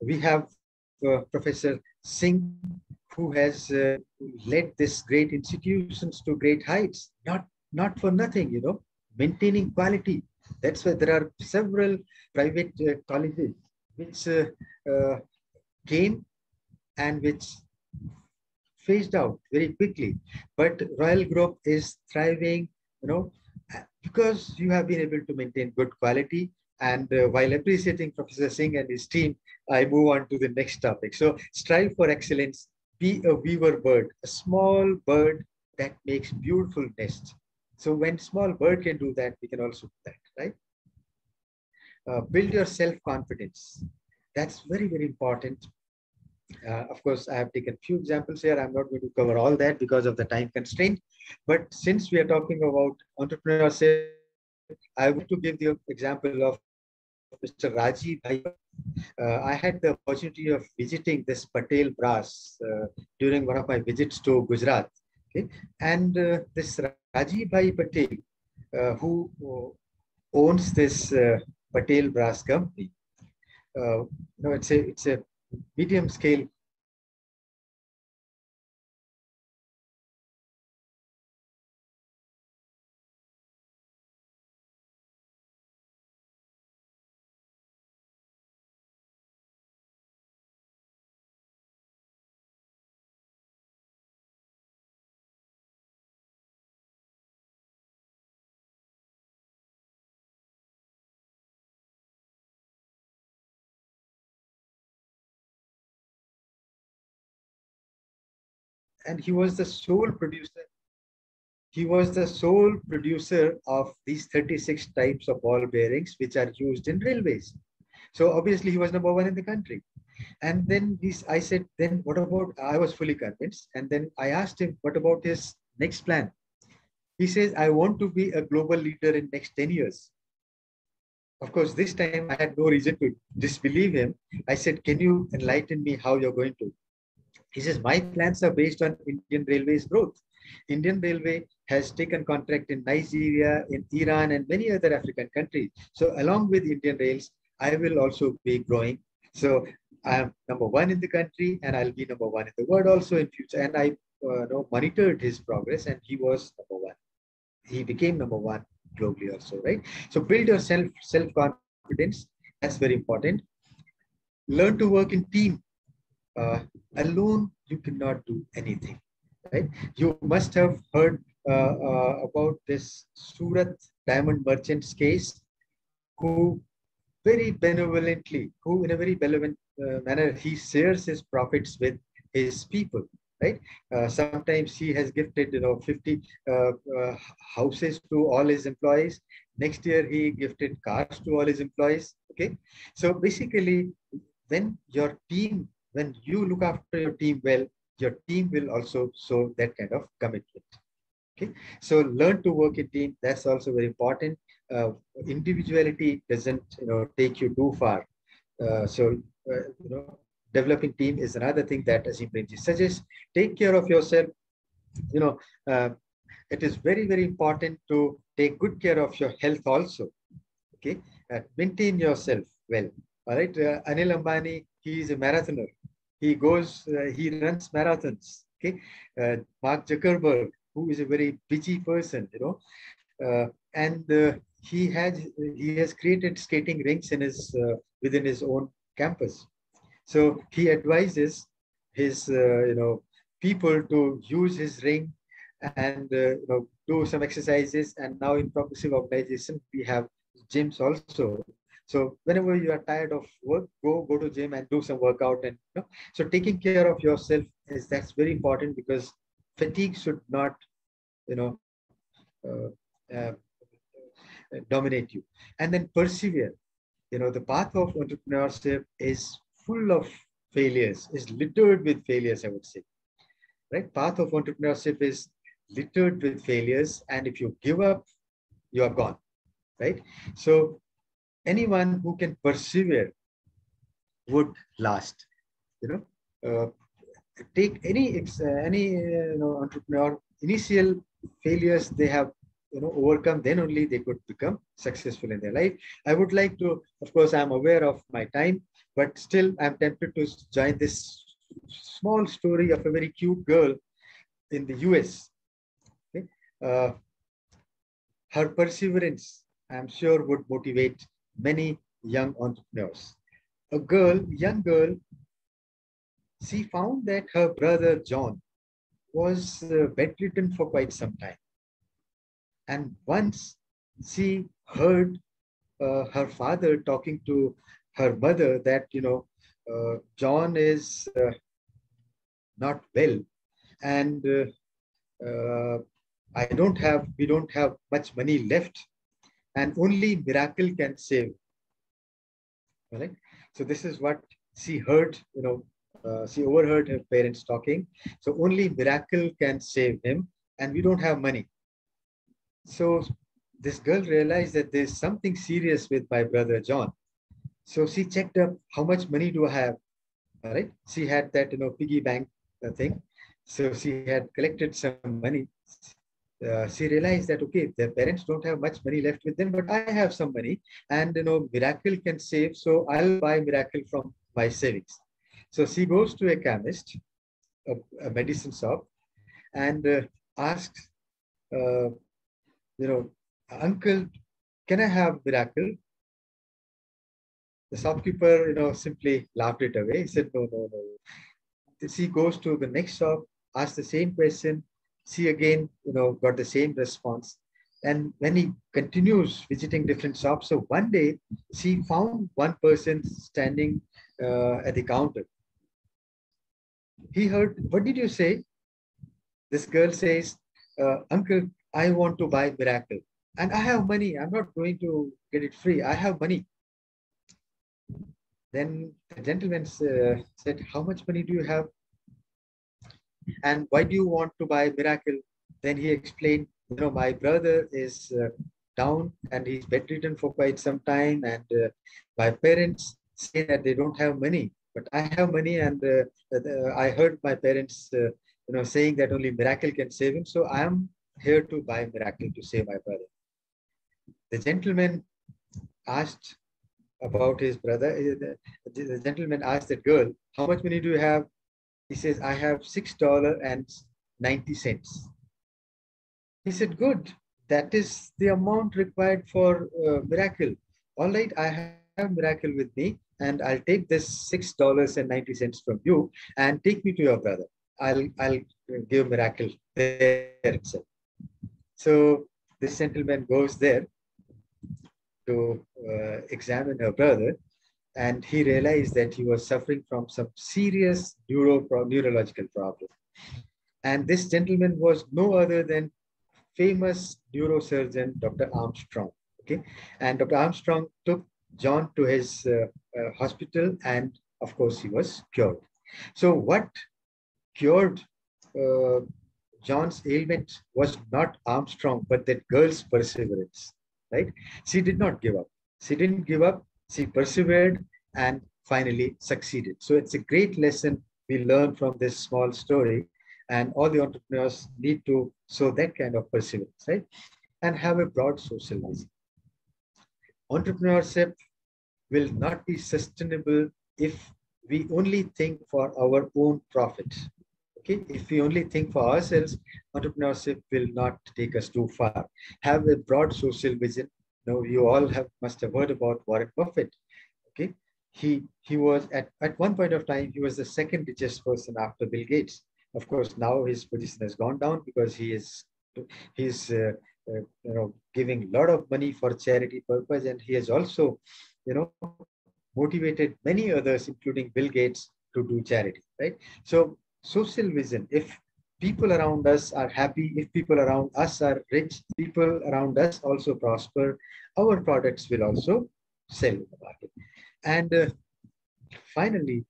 We have uh, Professor Singh, who has uh, led this great institutions to great heights, not, not for nothing, you know, maintaining quality. That's why there are several private uh, colleges which uh, uh, came and which phased out very quickly. But Royal Group is thriving, you know, because you have been able to maintain good quality. And uh, while appreciating Professor Singh and his team, I move on to the next topic. So strive for excellence, be a weaver bird, a small bird that makes beautiful nests. So when small bird can do that, we can also do that, right? uh, build your self-confidence. That's very, very important. Uh, of course, I have taken a few examples here. I'm not going to cover all that because of the time constraint. But since we are talking about entrepreneurship, I want to give the example of Mr. Rajiv uh, I had the opportunity of visiting this Patel Brass uh, during one of my visits to Gujarat. Okay? And uh, this Rajiv Bhai Patel, uh, who uh, owns this uh, Patel Brass company, you know, it's a, it's a medium scale and he was the sole producer. He was the sole producer of these 36 types of ball bearings which are used in railways. So obviously he was number one in the country. And then this, I said, then what about, I was fully convinced. And then I asked him, what about his next plan? He says, I want to be a global leader in next 10 years. Of course, this time I had no reason to disbelieve him. I said, can you enlighten me how you're going to? He says, my plans are based on Indian Railways growth. Indian Railway has taken contract in Nigeria, in Iran, and many other African countries. So along with Indian Rails, I will also be growing. So I am number one in the country, and I'll be number one in the world also in future. And I uh, know, monitored his progress, and he was number one. He became number one globally also, right? So build your self self confidence. That's very important. Learn to work in team uh, alone you cannot do anything right? You must have heard uh, uh, about this surat diamond merchants case who very benevolently who in a very benevolent uh, manner he shares his profits with his people right? Uh, sometimes he has gifted you know 50 uh, houses to all his employees. Next year he gifted cars to all his employees okay? So basically when your team when you look after your team well, your team will also show that kind of commitment. Okay, so learn to work in team. That's also very important. Uh, individuality doesn't you know take you too far. Uh, so uh, you know developing team is another thing that Azim Premji suggests. Take care of yourself. You know uh, it is very very important to take good care of your health also. Okay, maintain yourself well. All right, uh, Anil Ambani, he is a marathoner he goes, uh, he runs marathons. Okay, uh, Mark Zuckerberg, who is a very busy person, you know, uh, and uh, he has he has created skating rinks in his uh, within his own campus. So he advises his uh, you know people to use his ring and you know do some exercises. And now in progressive organization we have gyms also so whenever you are tired of work, go go to gym and do some workout. And you know, so taking care of yourself is that's very important because fatigue should not, you know, uh, uh, dominate you. And then persevere. You know, the path of entrepreneurship is full of failures, is littered with failures. I would say, right? Path of entrepreneurship is littered with failures, and if you give up, you are gone, right? So anyone who can persevere would last. You know, uh, take any uh, any uh, you know entrepreneur initial failures they have you know overcome then only they could become successful in their life i would like to of course i'm aware of my time but still i'm tempted to join this small story of a very cute girl in the us okay? uh, her perseverance i'm sure would motivate many young entrepreneurs. A girl, young girl, she found that her brother John was uh, bedridden for quite some time. And once she heard uh, her father talking to her mother that, you know, uh, John is uh, not well and uh, I don't have, we don't have much money left and only miracle can save Right. So this is what she heard, you know, uh, she overheard her parents talking. So only miracle can save him, and we don't have money. So this girl realized that there's something serious with my brother John. So she checked up how much money do I have. All right. She had that, you know, piggy bank uh, thing. So she had collected some money. Uh, she realized that okay, their parents don't have much money left with them, but I have some money, and you know, miracle can save. So I'll buy miracle from my savings. So she goes to a chemist, a, a medicine shop, and uh, asks, uh, you know, uncle, can I have miracle? The shopkeeper, you know, simply laughed it away. He said, no, no, no. She goes to the next shop, asks the same question. She again, you know, got the same response. And when he continues visiting different shops, so one day she found one person standing uh, at the counter. He heard, what did you say? This girl says, uh, Uncle, I want to buy Miracle. And I have money. I'm not going to get it free. I have money. Then the gentleman uh, said, How much money do you have? And why do you want to buy Miracle? Then he explained, You know, my brother is uh, down and he's bedridden for quite some time. And uh, my parents say that they don't have money, but I have money. And uh, I heard my parents, uh, you know, saying that only Miracle can save him. So I am here to buy Miracle to save my brother. The gentleman asked about his brother. Uh, the gentleman asked that girl, How much money do you have? He says, I have $6.90. He said, Good. That is the amount required for uh, Miracle. All right, I have Miracle with me, and I'll take this $6.90 from you and take me to your brother. I'll, I'll give Miracle there itself. So this gentleman goes there to uh, examine her brother, and he realized that he was suffering from some serious neuro neurological problem. And this gentleman was no other than famous neurosurgeon Dr. Armstrong. Okay, and Dr. Armstrong took John to his uh, uh, hospital, and of course, he was cured. So, what cured uh, John's ailment was not Armstrong, but that girl's perseverance right? She did not give up. She didn't give up. She persevered and finally succeeded. So it's a great lesson we learn from this small story. And all the entrepreneurs need to show that kind of perseverance, right? And have a broad social vision. Entrepreneurship will not be sustainable if we only think for our own profit. Okay, if we only think for ourselves, entrepreneurship will not take us too far. Have a broad social vision. Now, you all have must have heard about Warren Buffett. Okay, he he was at, at one point of time he was the second richest person after Bill Gates. Of course, now his position has gone down because he is he's uh, uh, you know giving a lot of money for charity purpose, and he has also you know motivated many others, including Bill Gates, to do charity. Right. So social vision, if people around us are happy, if people around us are rich, people around us also prosper, our products will also sell in the market. And uh, finally,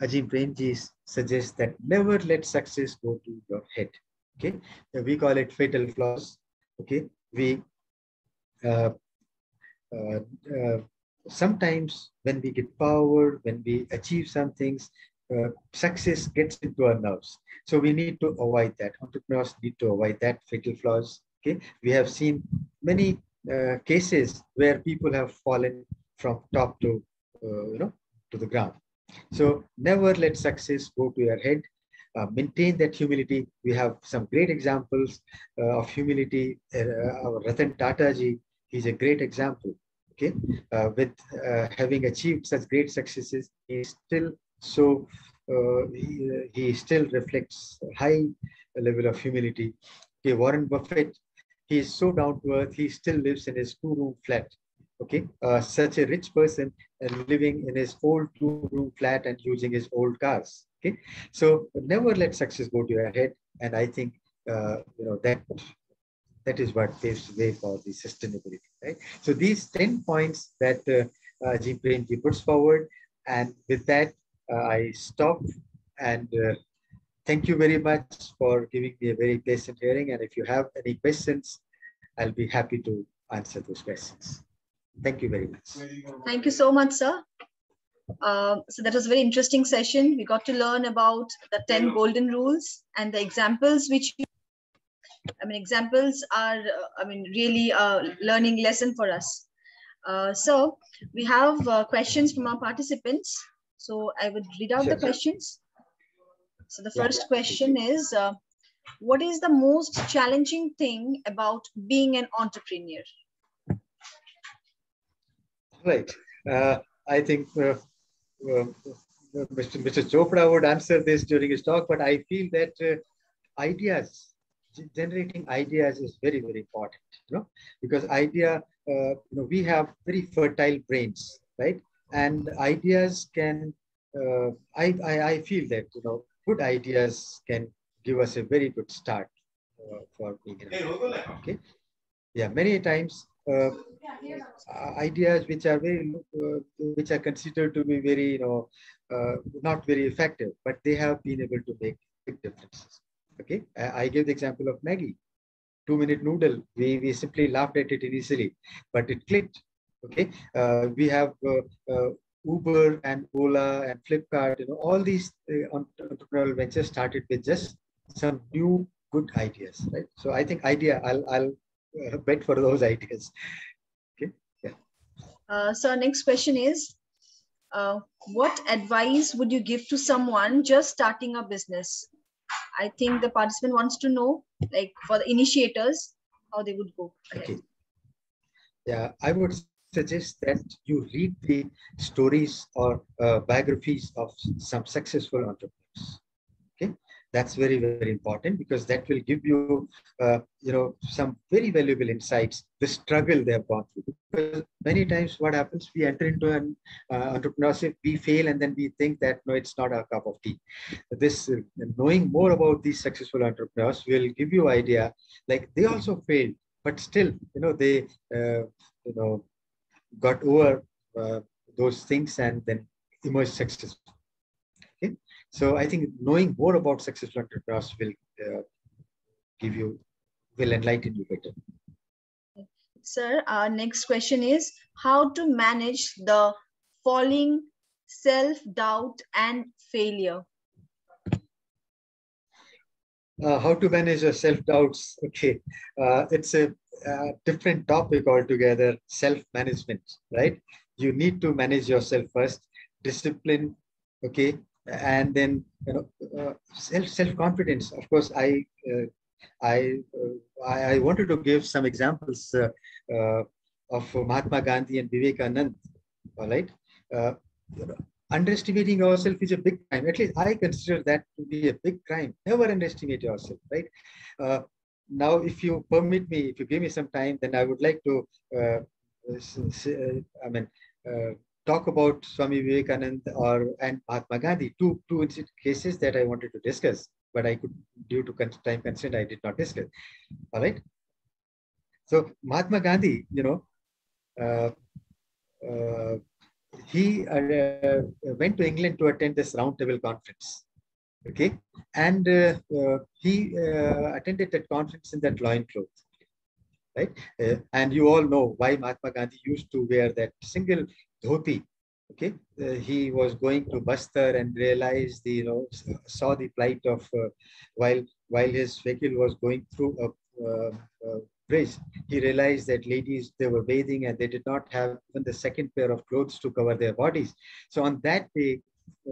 Azim Premji suggests that never let success go to your head. Okay, we call it fatal flaws. Okay, we uh, uh, uh, sometimes when we get power, when we achieve some things, uh, success gets into our nerves. So we need to avoid that. Entrepreneurs need to avoid that fatal flaws. Okay, we have seen many uh, cases where people have fallen from top to uh, you know to the ground. So never let success go to your head. Uh, maintain that humility. We have some great examples uh, of humility. Ratan Tata ji, a great example. Okay, with having achieved such great successes, he still so uh, he, he still reflects high level of humility. Okay, Warren Buffett, he is so down to earth. He still lives in his two-room flat. Okay, uh, such a rich person and living in his old two-room flat and using his old cars. Okay, so never let success go to your head. And I think uh, you know that that is what paves the way for the sustainability. Right. So these ten points that uh, uh, puts forward. And with that, uh, I stop and uh, thank you very much for giving me a very pleasant hearing. And if you have any questions, I'll be happy to answer those questions. Thank you very much. Thank you so much, sir. Uh, so that was a very interesting session. We got to learn about the 10 golden rules and the examples which you, I mean, examples are, uh, I mean, really a learning lesson for us. Uh, so we have uh, questions from our participants. So I would read out Sure, the sure. questions. So the Yeah. first question is, uh, what is the most challenging thing about being an entrepreneur? Right. Uh, I think uh, uh, Mr. Mr. Chopra would answer this during his talk, but I feel that uh, ideas, generating ideas is very, very important, you know, because idea, uh, you know, we have very fertile brains, right? And ideas can, uh, I, I, I feel that, you know, good ideas can give us a very good start uh, for being Okay. Yeah, many times uh, uh, ideas which are very uh, which are considered to be very you know uh, not very effective but they have been able to make big differences. Okay. I, I gave the example of Maggi. Two minute noodle we, we simply laughed at it initially but it clicked okay uh, we have uh, uh, uber and ola and flipkart you know all these uh, entrepreneurial ventures started with just some new good ideas right so i think idea i'll i'll uh, bet for those ideas Okay, yeah. Uh, so our next question is, uh, what advice would you give to someone just starting a business? I think the participant wants to know, like for the initiators, how they would go. Okay. Yeah, I would suggest that you read the stories or uh, biographies of some successful entrepreneurs. Okay, that's very very important because that will give you, uh, you know, some very valuable insights. The struggle they have gone through. Because many times what happens, we enter into an uh, entrepreneurship, we fail, and then we think that no, it's not our cup of tea. This uh, knowing more about these successful entrepreneurs will give you idea. Like they also failed but still you know they uh, you know got over uh, those things and then emerged successful. Okay? So i think knowing more about successful entrepreneurs will uh, give you will enlighten you better. Sir, our next question is how to manage the falling self-doubt and failure. uh, how to manage your self-doubts? Okay uh, it's a, different topic altogether self-management right you need to manage yourself first discipline okay and then you know uh, self self-confidence of course i uh, I, uh, I i wanted to give some examples uh, uh, of mahatma gandhi and vivekanand all right you know, underestimating yourself is a big crime. At least I consider that to be a big crime. Never underestimate yourself, right? Now, if you permit me, if you give me some time, then I would like to, uh, uh, I mean, uh, talk about Swami Vivekanand or and Mahatma Gandhi, two two cases that I wanted to discuss, but I could, due to time constraint, I did not discuss. All right. So Mahatma Gandhi, you know, uh, uh, he uh, went to England to attend this roundtable conference. Okay, and uh, uh, he uh, attended that conference in that loincloth, right? And you all know why Mahatma Gandhi used to wear that single dhoti. Okay, uh, he was going to Bastar and realized the you know saw the plight of uh, while while his vehicle was going through a uh, uh, bridge he realized that ladies they were bathing and they did not have even the second pair of clothes to cover their bodies so on that day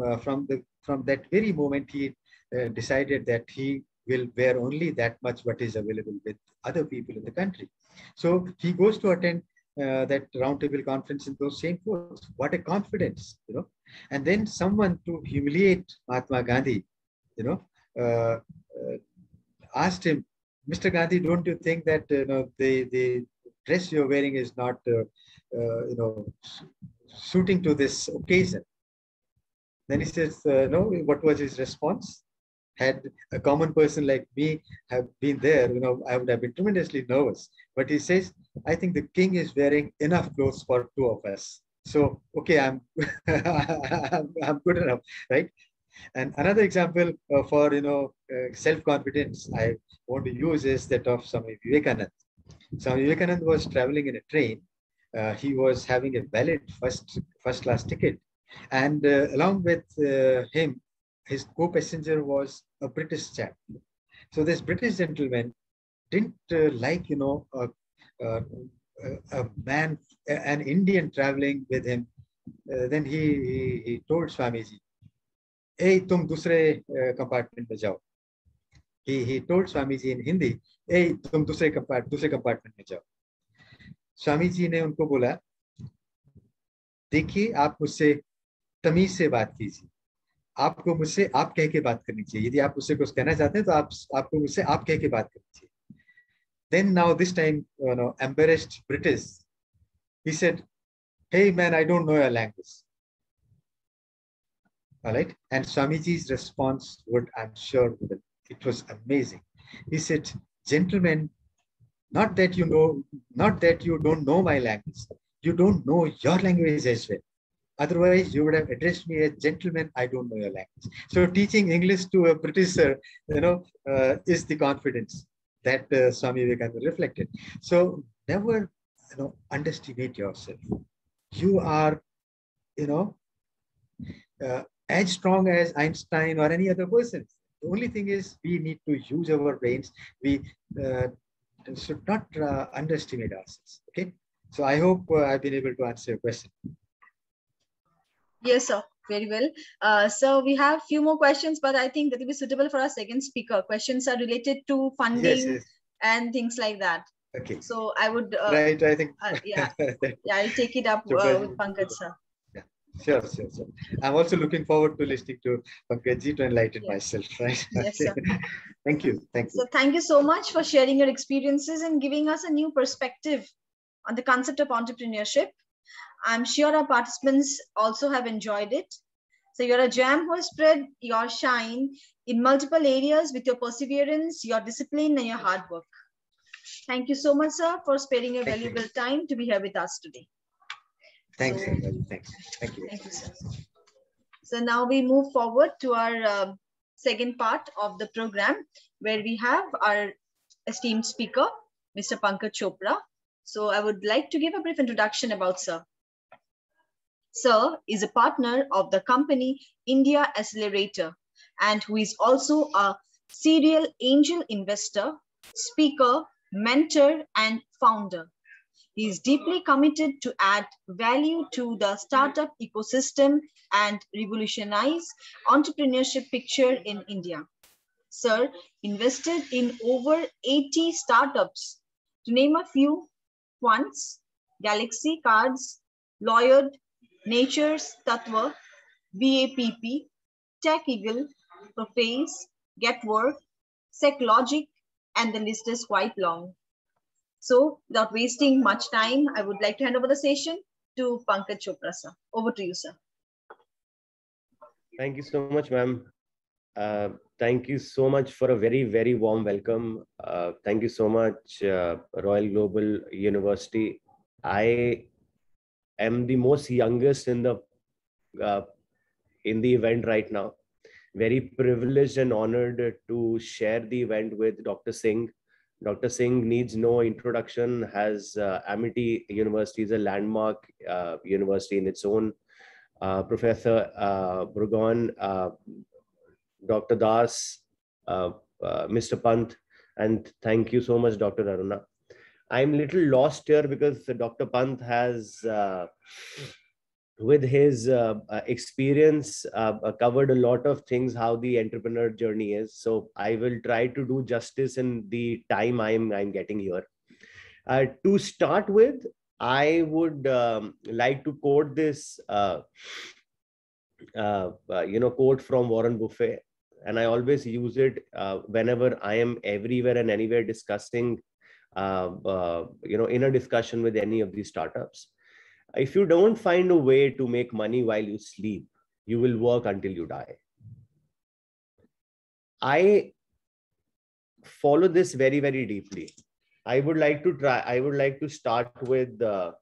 uh, from the from that very moment he uh, decided that he will wear only that much what is available with other people in the country so he goes to attend uh, that roundtable conference in those same clothes what a confidence you know and then someone to humiliate mahatma gandhi you know uh, uh, asked him Mr. Gandhi, don't you think that you know the the dress you're wearing is not you know suiting to this occasion? Then he says, uh, no. What was his response? Had a common person like me have been there, you know, I would have been tremendously nervous. But he says, I think the king is wearing enough clothes for two of us. So, okay, I'm, I'm, good enough, right? And another example uh, for, you know, uh, self-confidence I want to use is that of Swami Vivekanand. Swami Vivekanand was traveling in a train. Uh, he was having a valid first, first class ticket. And uh, along with uh, him, his co-passenger was a British chap. So this British gentleman didn't uh, like, you know, a, a, a, man, an Indian traveling with him. Uh, then he, he, he told Swamiji, hey, tum dusre uh, compartment mein jao. He, he told Swamiji in Hindi, hey, tum dusre, compart, dusre compartment mein jao. Swami ji ने उनको बोला देखिए आप मुझसे तमीज से बात कीजिए आपको मुझसे आप कह के बात करनी चाहिए यदि आप मुझसे कुछ कहना चाहते हैं तो आप आपको मुझसे आप कह के बात करनी चाहिए then now this time you know embarrassed british he said hey man i don't know your language all right and swamiji's response would i'm sure would it was amazing he said gentlemen not that you know not that you don't know my language you don't know your language as well Otherwise, you would have addressed me as gentleman. I don't know your language. So teaching English to a Britisher, you know, uh, is the confidence that uh, Swami Vivekananda reflected. So never, you know, underestimate yourself. You are, you know, uh, as strong as Einstein or any other person. The only thing is we need to use our brains. We uh, should not uh, underestimate ourselves. Okay. So I hope uh, I've been able to answer your question. Yes, sir. Very well. Uh, so we have few more questions, but I think that will be suitable for our second speaker. Questions are related to funding yes, yes. and things like that. Okay. So I would. Uh, right. I think. uh, yeah. Yeah. I'll take it up uh, with Pankaj, sir. Yeah. Sure, sure, sure. I'm also looking forward to listening to Pankajji to enlighten yes. myself, right? Yes, sir. thank you. Thank you. So thank you so much for sharing your experiences and giving us a new perspective on the concept of entrepreneurship. I'm sure our participants also have enjoyed it. So you're a gem who has spread your shine in multiple areas with your perseverance, your discipline, and your hard work. Thank you so much, sir, for sparing your Thank valuable you. time to be here with us today. Thanks, so, thanks. Thank you. Thank you, sir. So now we move forward to our uh, second part of the program, where we have our esteemed speaker, Mr. Pankaj Chopra. So I would like to give a brief introduction about sir. Sir is a partner of the company India Accelerator and who is also a serial angel investor, speaker, mentor, and founder. He is deeply committed to add value to the startup ecosystem and revolutionize entrepreneurship picture in India. Sir invested in over 80 startups. To name a few, Quants, Galaxy Cards, Lloyd, Nature's Tattva, BAPP, Tech Eagle, Prophase, GetWork, SecLogic, and the list is quite long. So without wasting much time, I would like to hand over the session to Pankaj Chopra, sir. Over to you, sir. Thank you so much, ma'am. Uh, thank you so much for a very, very warm welcome. Uh, thank you so much, uh, Royal Global University. I am the most youngest in the uh, in the event right now. Very privileged and honored to share the event with Dr. Singh. Dr. Singh needs no introduction. Has uh, Amity University is a landmark uh, university in its own. Uh, Professor uh, uh, Dr. Das, uh, Mr. Pant, and thank you so much, Dr. Aruna. I'm little lost here because Dr. Pant has, uh, with his uh, uh experience, uh, uh, covered a lot of things how the entrepreneur journey is. So I will try to do justice in the time I'm I'm getting here. Uh, to start with, I would um, like to quote this, you know, quote from Warren Buffett, and I always use it whenever I am everywhere and anywhere discussing you know, in a discussion with any of these startups. If you don't find a way to make money while you sleep, you will work until you die. I follow this very, very deeply. I would like to try, I would like to start with uh,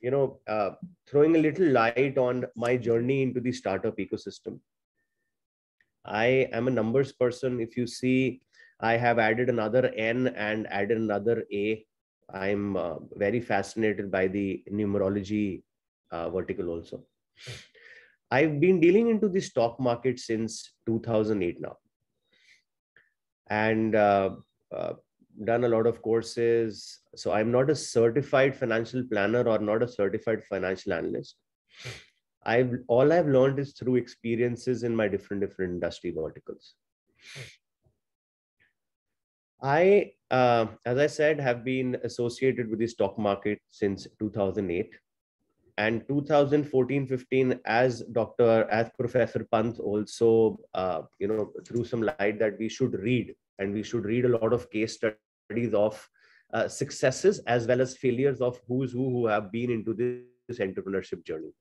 you know, uh, throwing a little light on my journey into the startup ecosystem. I am a numbers person. If you see, I have added another N and added another A. I'm uh, very fascinated by the numerology uh, vertical also. I've been dealing into the stock market since 2008 now. And uh, uh, done a lot of courses. So I'm not a certified financial planner or not a certified financial analyst. I've all I've learned is through experiences in my different different industry verticals. I, uh, as I said, have been associated with the stock market since 2008 and 2014-15 as Dr. as Professor Pant also, uh, you know, threw some light that we should read and we should read a lot of case studies of uh, successes as well as failures of who's who who have been into this entrepreneurship journey.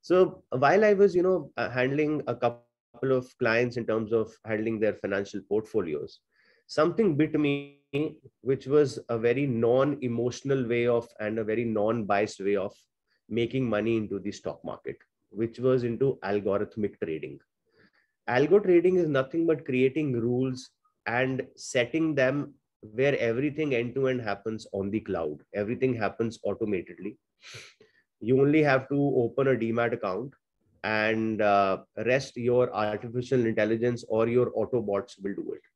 So while I was, you know, uh, handling a couple of clients in terms of handling their financial portfolios, something bit me, which was a very non-emotional way of and a very non-biased way of making money into the stock market, which was into algorithmic trading. Algo trading is nothing but creating rules and setting them where everything end to end happens on the cloud. Everything happens automatically. You only have to open a demat account and uh, rest your artificial intelligence or your autobots will do it.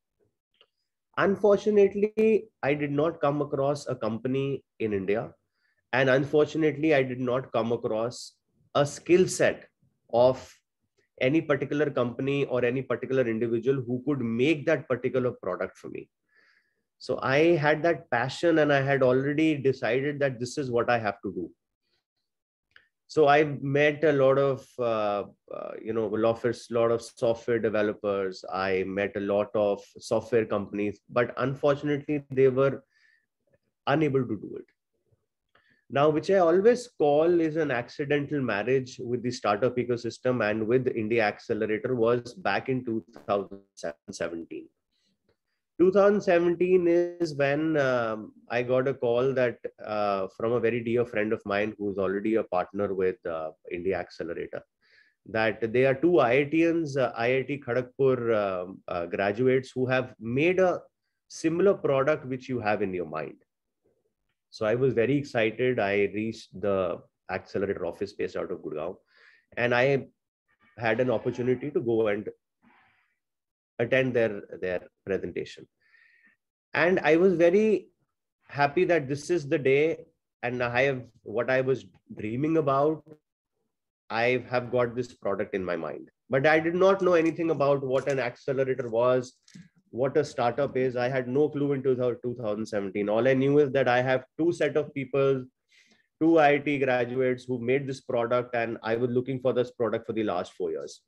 Unfortunately, I did not come across a company in India. And unfortunately, I did not come across a skill set of any particular company or any particular individual who could make that particular product for me. So I had that passion and I had already decided that this is what I have to do. So I met a lot of, uh, uh, you know, a lot of, lot of software developers. I met a lot of software companies, but unfortunately they were unable to do it. Now, which I always call is an accidental marriage with the startup ecosystem and with India Accelerator was back in 2017. 2017 is when um, I got a call that uh, from a very dear friend of mine who's already a partner with uh, India Accelerator that they are two IITians, uh, IIT Kharagpur um, uh, graduates who have made a similar product which you have in your mind. So I was very excited. I reached the accelerator office based out of Gurgaon, and I had an opportunity to go and attend their their presentation. And I was very happy that this is the day, and I have what I was dreaming about. I have got this product in my mind, but I did not know anything about what an accelerator was, what a startup is. I had no clue in 2017. All I knew is that I have two set of people, two IIT graduates who made this product, and I was looking for this product for the last four years.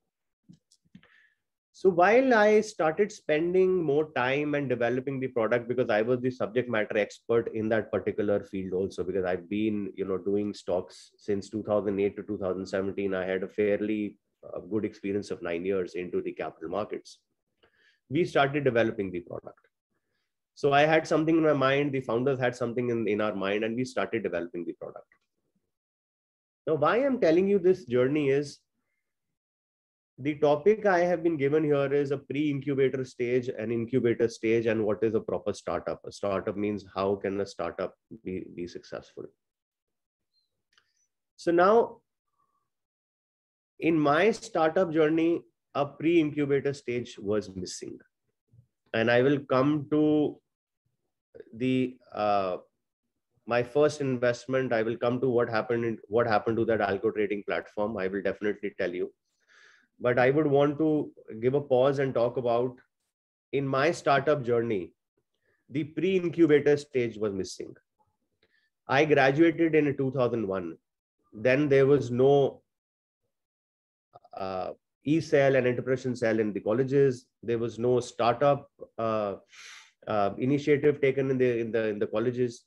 So while I started spending more time and developing the product because I was the subject matter expert in that particular field also because I've been you know doing stocks since 2008 to 2017. I had a fairly uh, good experience of nine years into the capital markets we started developing the product. So I had something in my mind, the founders had something in, in our mind, and we started developing the product. Now, why I'm telling you this journey is the topic I have been given here is a pre-incubator stage, an incubator stage, and what is a proper startup. A startup means how can a startup be, be successful. So now, in my startup journey, a pre-incubator stage was missing. And I will come to the uh, my first investment. I will come to what happened what happened to that algo trading platform. I will definitely tell you. But I would want to give a pause and talk about in my startup journey, the pre-incubator stage was missing. I graduated in 2001. Then there was no uh, e-cell and entrepreneurship cell in the colleges. There was no startup uh, uh, initiative taken in the in the in the colleges.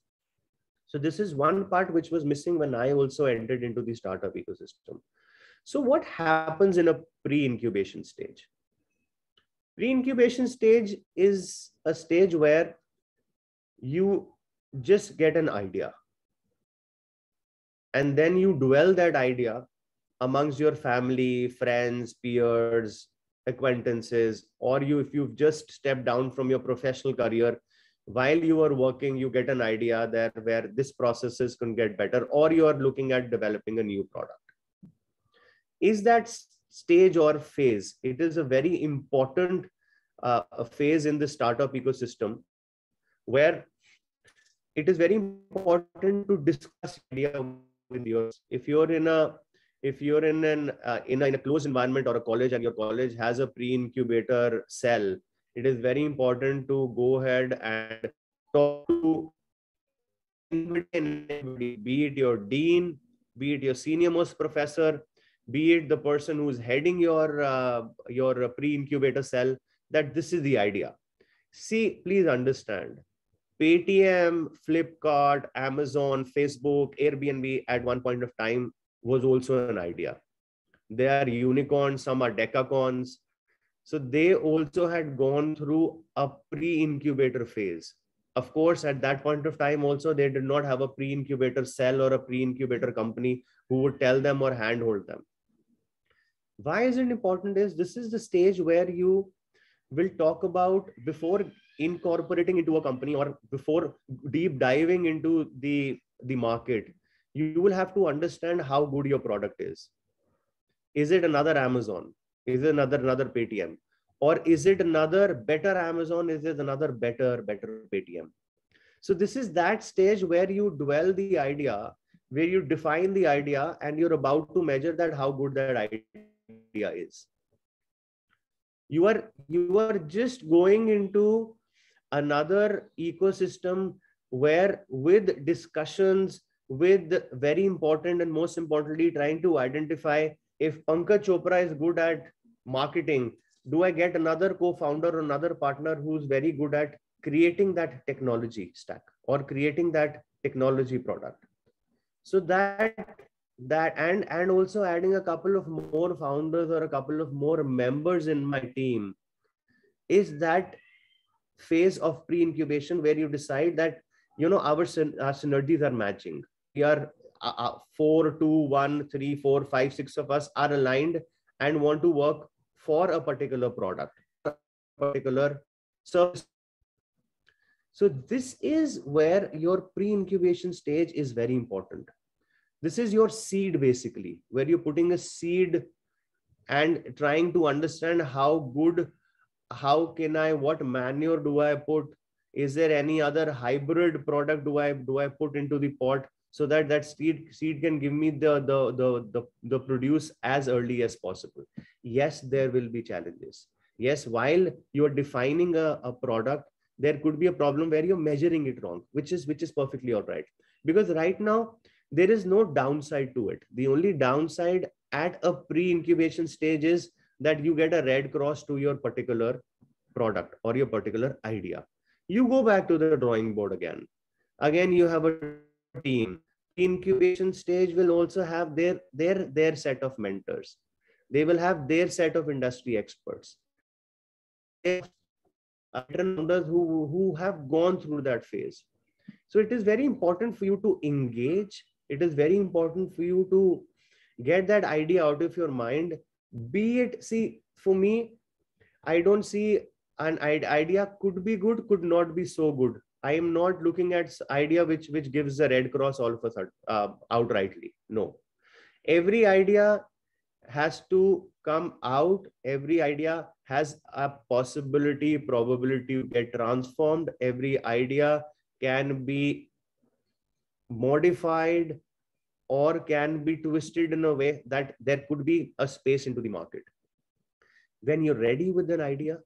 So this is one part which was missing when I also entered into the startup ecosystem. So what happens in a pre-incubation stage? Pre-incubation stage is a stage where you just get an idea. and then you dwell that idea amongst your family friends peers acquaintances or you if you've just stepped down from your professional career while you are working you get an idea that where this processes can get better or you are looking at developing a new product is that stage or phase? It is a very important uh, phase in the startup ecosystem where it is very important to discuss idea with yours if you're in a if you're in an uh, in, a, in a closed environment or a college and your college has a pre-incubator cell it is very important to go ahead and talk to anybody, be it your dean be it your senior most professor be it the person who's heading your uh, your pre-incubator cell that this is the idea see please understand paytm flipkart amazon facebook airbnb at one point of time was also an idea. They are unicorns, some are decacorns. So they also had gone through a pre-incubator phase. Of course, at that point of time, also they did not have a pre-incubator cell or a pre-incubator company who would tell them or handhold them. Why is it important? Is this is the stage where you will talk about before incorporating into a company or before deep diving into the the market. You will have to understand how good your product is. Is it another amazon? Is it another another paytm? Or is it another better amazon? Is it another better better paytm? So this is that stage where you dwell the idea where you define the idea and you're about to measure that how good that idea is you are you are just going into another ecosystem where with discussions with very important and most importantly trying to identify if Pankaj Chopra is good at marketing, do I get another co-founder or another partner who's very good at creating that technology stack or creating that technology product? So that that and and also adding a couple of more founders or a couple of more members in my team is that phase of pre-incubation where you decide that you know our, our synergies are matching we are uh, uh, four, two, one, three, four, five, six of us are aligned and want to work for a particular product, particular service. So this is where your pre-incubation stage is very important. This is your seed basically, where you're putting a seed and trying to understand how good, how can I, what manure do I put? Is there any other hybrid product do I do I put into the pot? so that that seed seed can give me the the the the, the produce as early as possible yes there will be challenges yes while you're defining a, a product there could be a problem where you're measuring it wrong which is which is perfectly all right because right now there is no downside to it. The only downside at a pre-incubation stage is that you get a red cross to your particular product or your particular idea. You go back to the drawing board again. Again you have a team. Incubation stage will also have their their their set of mentors. They will have their set of industry experts. Founders who who have gone through that phase. So it is very important for you to engage it is very important for you to get that idea out of your mind be it see for me i don't see an idea could be good could not be so good I am not looking at idea which which gives the red cross all of a sudden uh, outrightly. No, every idea has to come out. Every idea has a possibility, probability to get transformed. Every idea can be modified or can be twisted in a way that there could be a space into the market. When you're ready with an idea,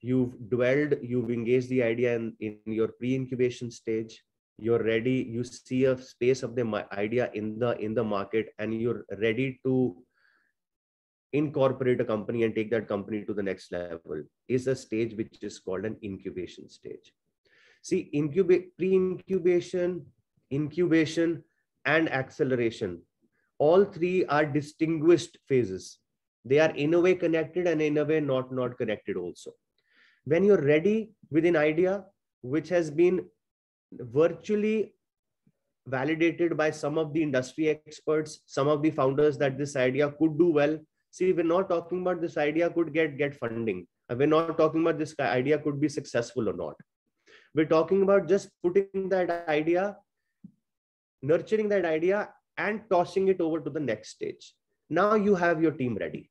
you've dwelled, you've engaged the idea in, in your pre-incubation stage, you're ready, you see a space of the idea in the in the market, and you're ready to incorporate a company and take that company to the next level is a stage which is called an incubation stage. See, incubate pre-incubation, incubation, and acceleration. All three are distinguished phases. They are in a way connected and in a way not, not connected also when you're ready with an idea which has been virtually validated by some of the industry experts, some of the founders that this idea could do well. See, we're not talking about this idea could get, get funding. We're not talking about this idea could be successful or not. We're talking about just putting that idea, nurturing that idea and tossing it over to the next stage. Now you have your team ready.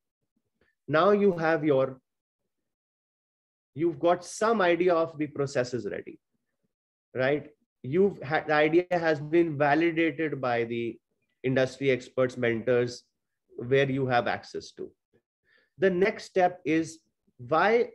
Now you have your, you've got some idea of the processes ready, right? You've had the idea has been validated by the industry experts, mentors, where you have access to. The next step is why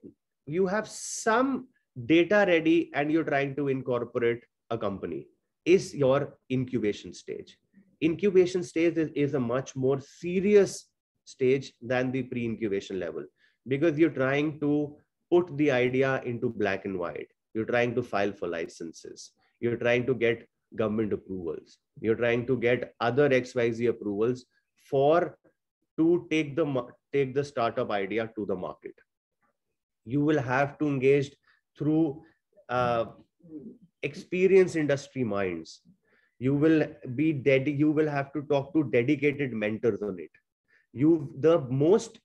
you have some data ready and you're trying to incorporate a company is your incubation stage. Incubation stage is, is a much more serious stage than the pre-incubation level because you're trying to put the idea into black and white. You're trying to file for licenses. You're trying to get government approvals. You're trying to get other xyz approvals for to take the take the startup idea to the market. You will have to engage through uh, experienced industry minds you will be dead you will have to talk to dedicated mentors on it. You the most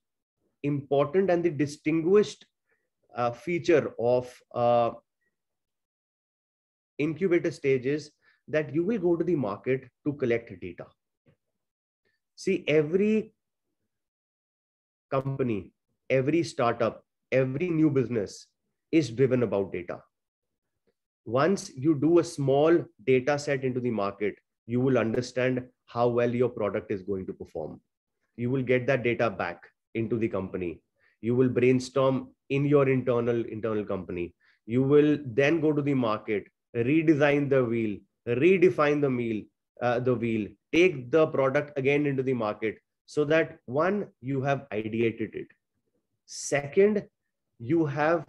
important and the distinguished uh, feature of uh, incubator stages that you will go to the market to collect data. See every company every startup every new business is driven about data once you do a small data set into the market, you will understand how well your product is going to perform. You will get that data back into the company. You will brainstorm in your internal internal company. You will then go to the market, redesign the wheel, redefine the meal, uh, the wheel, take the product again into the market so that one, you have ideated it. Second, you have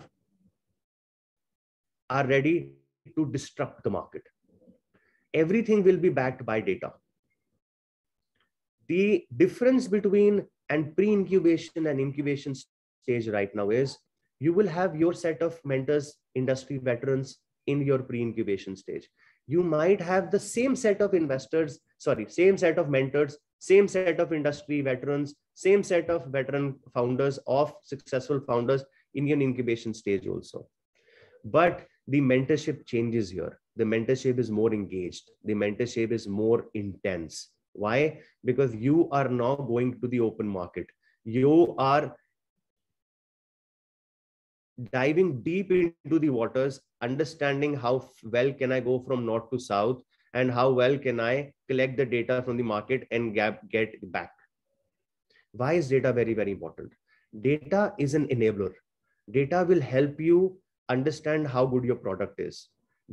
are ready to disrupt the market. Everything will be backed by data. The difference between and pre-incubation and incubation stage right now is you will have your set of mentors, industry veterans in your pre-incubation stage. You might have the same set of investors, sorry, same set of mentors, same set of industry veterans, same set of veteran founders of successful founders in your incubation stage also. But the mentorship changes here. The mentorship is more engaged. The mentorship is more intense. Why? Because you are now going to the open market. You are diving deep into the waters, understanding how well can I go from north to south and how well can I collect the data from the market and get, get back. Why is data very, very important? Data is an enabler. Data will help you understand how good your product is.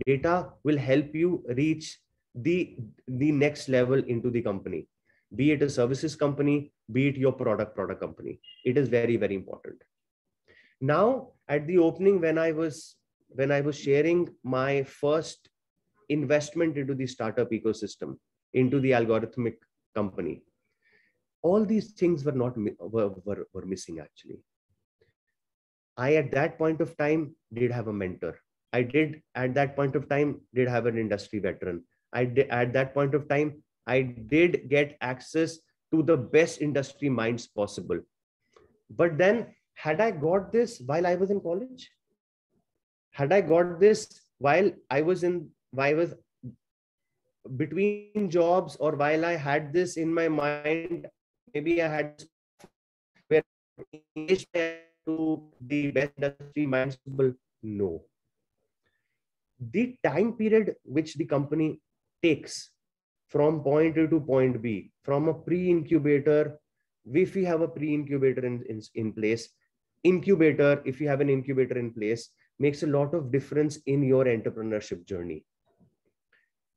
Data will help you reach the, the next level into the company, be it a services company, be it your product product company. It is very, very important. Now, at the opening, when I was when I was sharing my first investment into the startup ecosystem, into the algorithmic company, all these things were not were, were, were missing actually I, at that point of time, did have a mentor. I did, at that point of time, did have an industry veteran. I did, at that point of time, I did get access to the best industry minds possible. But then, had I got this while I was in college? Had I got this while I was in, while I was between jobs or while I had this in my mind, maybe I had where to the best industry mindable? No. The time period which the company takes from point A to point B, from a pre-incubator, if you have a pre-incubator in, in, in place, incubator, if you have an incubator in place, makes a lot of difference in your entrepreneurship journey.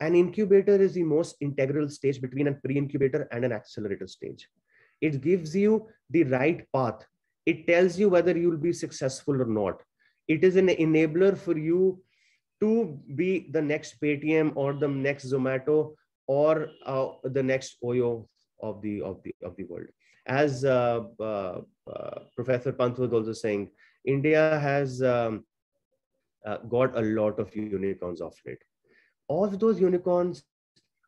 An incubator is the most integral stage between a pre-incubator and an accelerator stage. It gives you the right path it tells you whether you'll be successful or not. It is an enabler for you to be the next paytm or the next zomato or uh, the next oyo of the of the of the world. As uh, uh, uh professor pant was also saying india has um, uh, got a lot of unicorns of late. Of those unicorns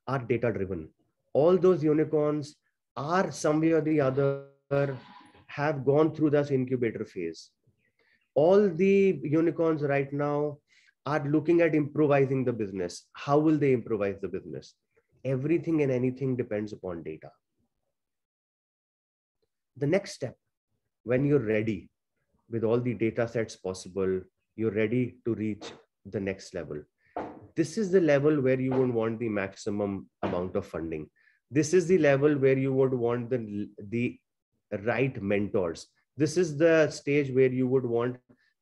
are data driven. All those unicorns are somewhere or the other have gone through this incubator phase. All the unicorns right now are looking at improvising the business. How will they improvise the business? Everything and anything depends upon data. The next step, when you're ready with all the data sets possible, you're ready to reach the next level. This is the level where you would want the maximum amount of funding. This is the level where you would want the, the right mentors. This is the stage where you would want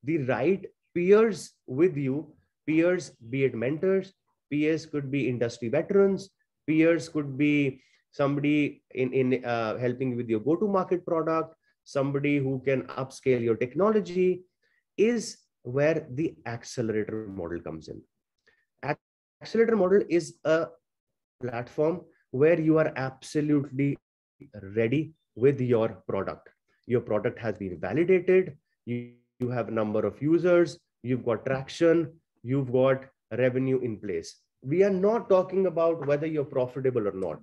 the right peers with you. Peers, be it mentors, peers could be industry veterans, peers could be somebody in, in uh, helping with your go-to-market product, somebody who can upscale your technology, is where the accelerator model comes in. Accelerator model is a platform where you are absolutely ready with your product. Your product has been validated. You, you have a number of users. You've got traction. You've got revenue in place. We are not talking about whether you're profitable or not.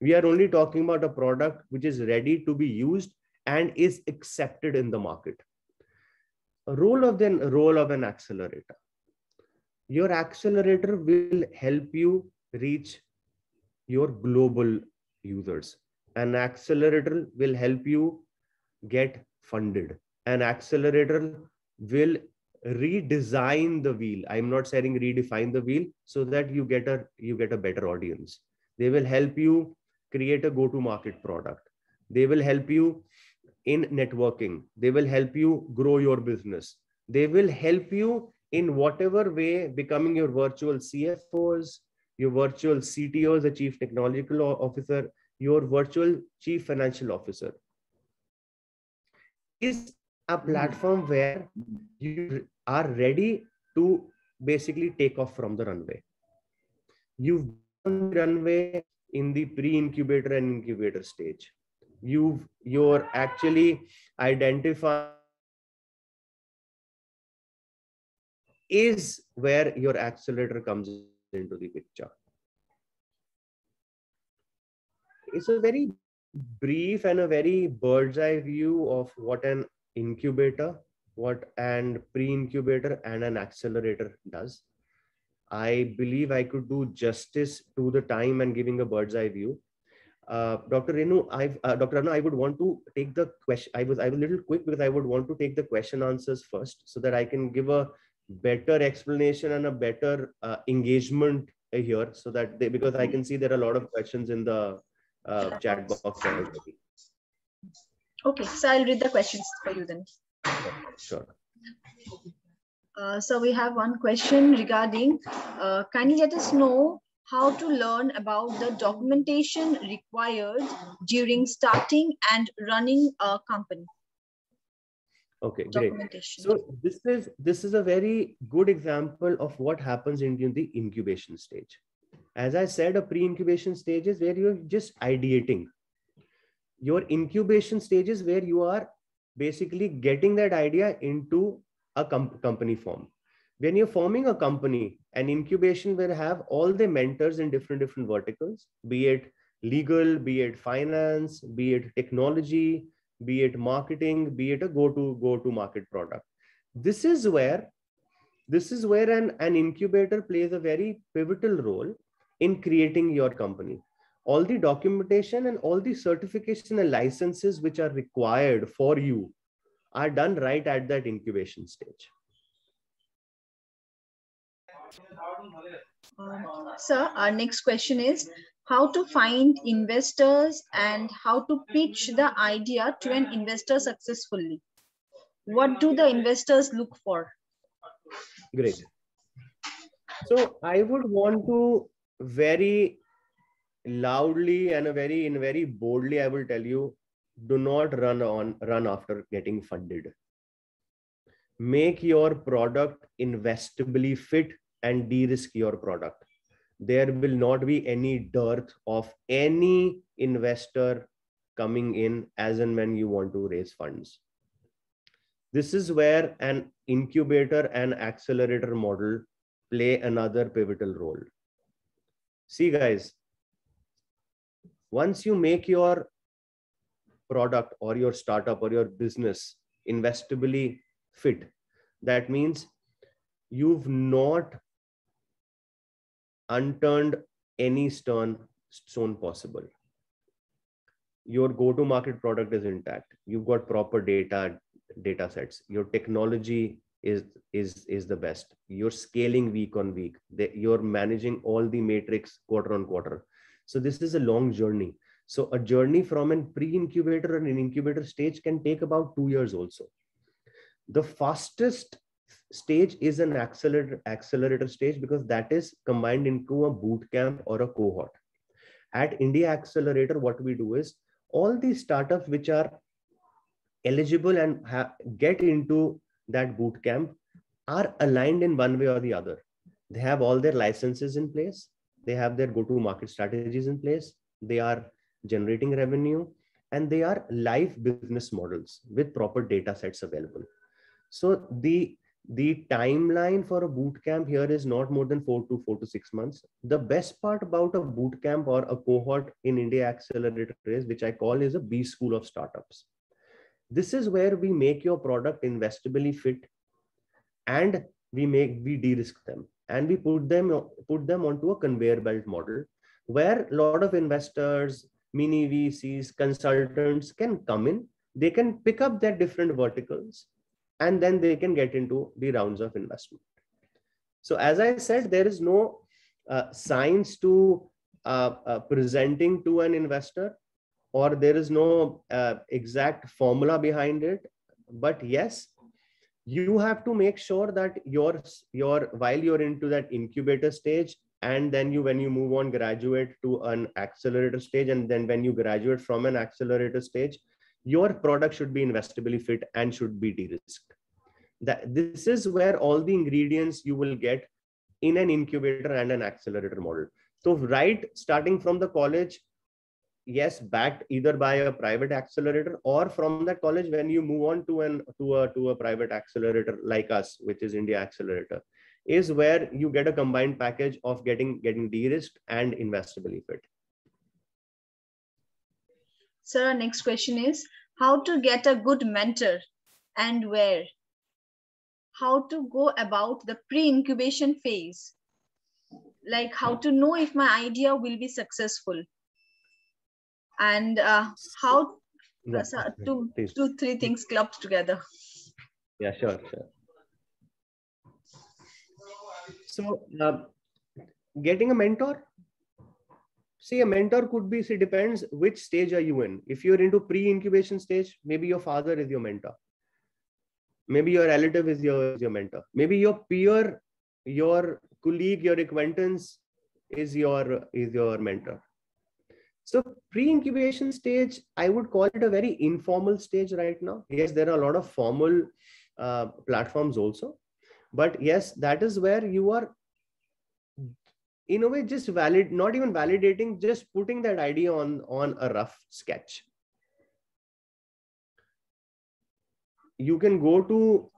We are only talking about a product which is ready to be used and is accepted in the market. Role of the role of an accelerator. Your accelerator will help you reach your global users an accelerator will help you get funded. An accelerator will redesign the wheel. I'm not saying redefine the wheel so that you get a you get a better audience. They will help you create a go to market product. They will help you in networking. They will help you grow your business. They will help you in whatever way becoming your virtual cfos your virtual ctos a chief technological officer your virtual chief financial officer is a platform where you are ready to basically take off from the runway. You've done runway in the pre-incubator and incubator stage. You've you're actually identify is where your accelerator comes into the picture. It's a very brief and a very bird's eye view of what an incubator what and pre-incubator and an accelerator does. I believe i could do justice to the time and giving a bird's eye view. Uh, dr renu i uh, dr Renu, i would want to take the question i was i was a little quick because i would want to take the question answers first so that i can give a better explanation and a better uh, engagement here so that they, because i can see there are a lot of questions in the uh, chat box already. Okay, so I'll read the questions for you then. Sure. Uh, so we have one question regarding, uh, can you let us know how to learn about the documentation required during starting and running a company? Okay, great. So this is this is a very good example of what happens in, in the incubation stage as I said, a pre-incubation stage is where you're just ideating. Your incubation stage is where you are basically getting that idea into a com company form. When you're forming a company, an incubation will have all the mentors in different different verticals, be it legal, be it finance, be it technology, be it marketing, be it a go-to go-to market product. This is where this is where an, an incubator plays a very pivotal role in creating your company. All the documentation and all the certification and licenses which are required for you are done right at that incubation stage. Sir, our next question is how to find investors and how to pitch the idea to an investor successfully. What do the investors look for? Great. So I would want to very loudly and very in very boldly i will tell you do not run on run after getting funded. Make your product investably fit and de-risk your product. There will not be any dearth of any investor coming in as and when you want to raise funds. This is where an incubator and accelerator model play another pivotal role see guys once you make your product or your startup or your business investably fit that means you've not unturned any stone stone possible. Your go to market product is intact. You've got proper data data sets. Your technology is is is the best. You're scaling week on week. You're managing all the matrix quarter on quarter. So this is a long journey. So a journey from an pre-incubator and an incubator stage can take about two years also. The fastest stage is an accelerator accelerator stage because that is combined into a boot camp or a cohort. At india accelerator what we do is all these startups which are eligible and get into that boot camp are aligned in one way or the other they have all their licenses in place they have their go to market strategies in place they are generating revenue and they are live business models with proper data sets available so the the timeline for a boot camp here is not more than four to four to six months. The best part about a boot camp or a cohort in India Accelerator is, which I call is a B school of startups. This is where we make your product investably fit and we make we de-risk them and we put them put them onto a conveyor belt model where a lot of investors, mini VCs, consultants can come in. They can pick up their different verticals and then they can get into the rounds of investment. So as I said, there is no uh, science to uh, uh, presenting to an investor or there is no uh, exact formula behind it. But yes, you have to make sure that your, your while you're into that incubator stage and then you when you move on graduate to an accelerator stage and then when you graduate from an accelerator stage your product should be investably fit and should be de-risked. That this is where all the ingredients you will get in an incubator and an accelerator model. So right, starting from the college, yes, backed either by a private accelerator or from that college when you move on to an to a to a private accelerator like us, which is India Accelerator, is where you get a combined package of getting getting de-risked and investably fit. Sir, our next question is how to get a good mentor and where? How to go about the pre-incubation phase? Like how to know if my idea will be successful? And uh, how Yeah, uh, so two, please. two, three things clubbed together. Yeah, sure, sure. So, uh, getting a mentor. See, a mentor could be. See, depends which stage are you in. If you're into pre-incubation stage, maybe your father is your mentor. Maybe your relative is your, is your mentor. Maybe your peer, your colleague, your acquaintance is your is your mentor. So pre-incubation stage, I would call it a very informal stage right now. Yes, there are a lot of formal uh, platforms also, but yes, that is where you are in a way just valid, not even validating, just putting that idea on on a rough sketch. You can go to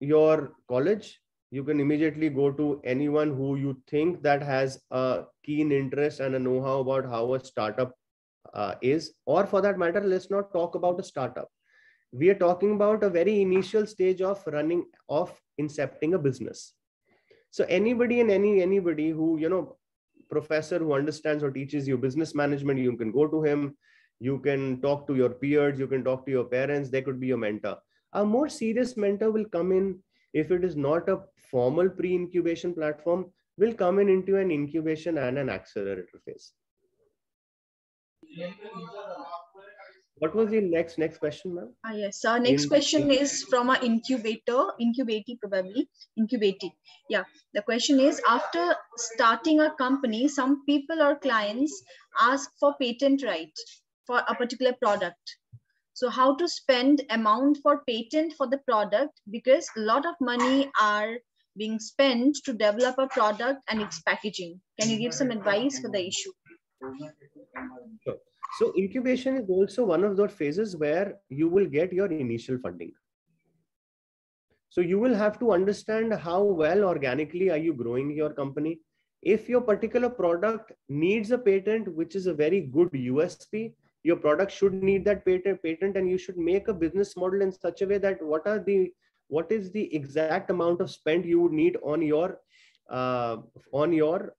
your college you can immediately go to anyone who you think that has a keen interest and a know-how about how a startup uh, is. Or for that matter let's not talk about a startup. We are talking about a very initial stage of running of incepting a business. So anybody and any anybody who you know professor who understands or teaches you business management you can go to him. You can talk to your peers. You can talk to your parents. They could be your mentor. A more serious mentor will come in if it is not a formal pre-incubation platform will come in into an incubation and an accelerator phase what was the next next question ma'am Ah, yes. Our next In- question is from an incubator, incubating probably, incubating. Yeah. The question is after starting a company, some people or clients ask for patent right for a particular product. So how to spend amount for patent for the product because a lot of money are being spent to develop a product and its packaging. Can you give some advice for the issue? So incubation is also one of those phases where you will get your initial funding. So you will have to understand how well organically are you growing your company. if your particular product needs a patent which is a very good usp your product should need that patent patent and you should make a business model in such a way that what are the what is the exact amount of spend you would need on your uh, on your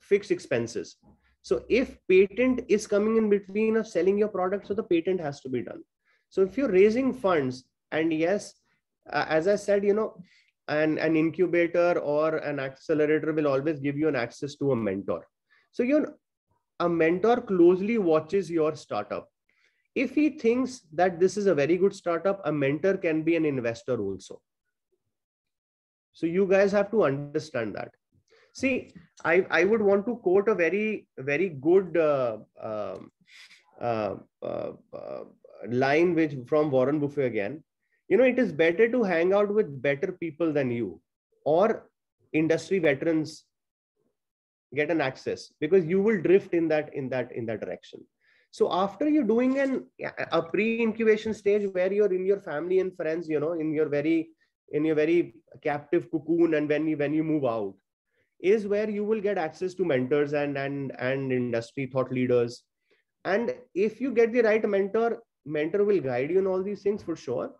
fixed expenses? So if patent is coming in between of selling your product so the patent has to be done. So if you're raising funds and yes uh, as i said you know an, an incubator or an accelerator will always give you an access to a mentor. So you're a mentor closely watches your startup if he thinks that this is a very good startup a mentor can be an investor also. So you guys have to understand that. See i i would want to quote a very very good uh, um, uh, uh, uh, line which from warren buffett again. You know it is better to hang out with better people than you or industry veterans get an access because you will drift in that in that in that direction so after you're doing an a pre-incubation stage where you're in your family and friends you know in your very in your very captive cocoon and when you when you move out is where you will get access to mentors and and and industry thought leaders. And if you get the right mentor mentor will guide you in all these things for sure.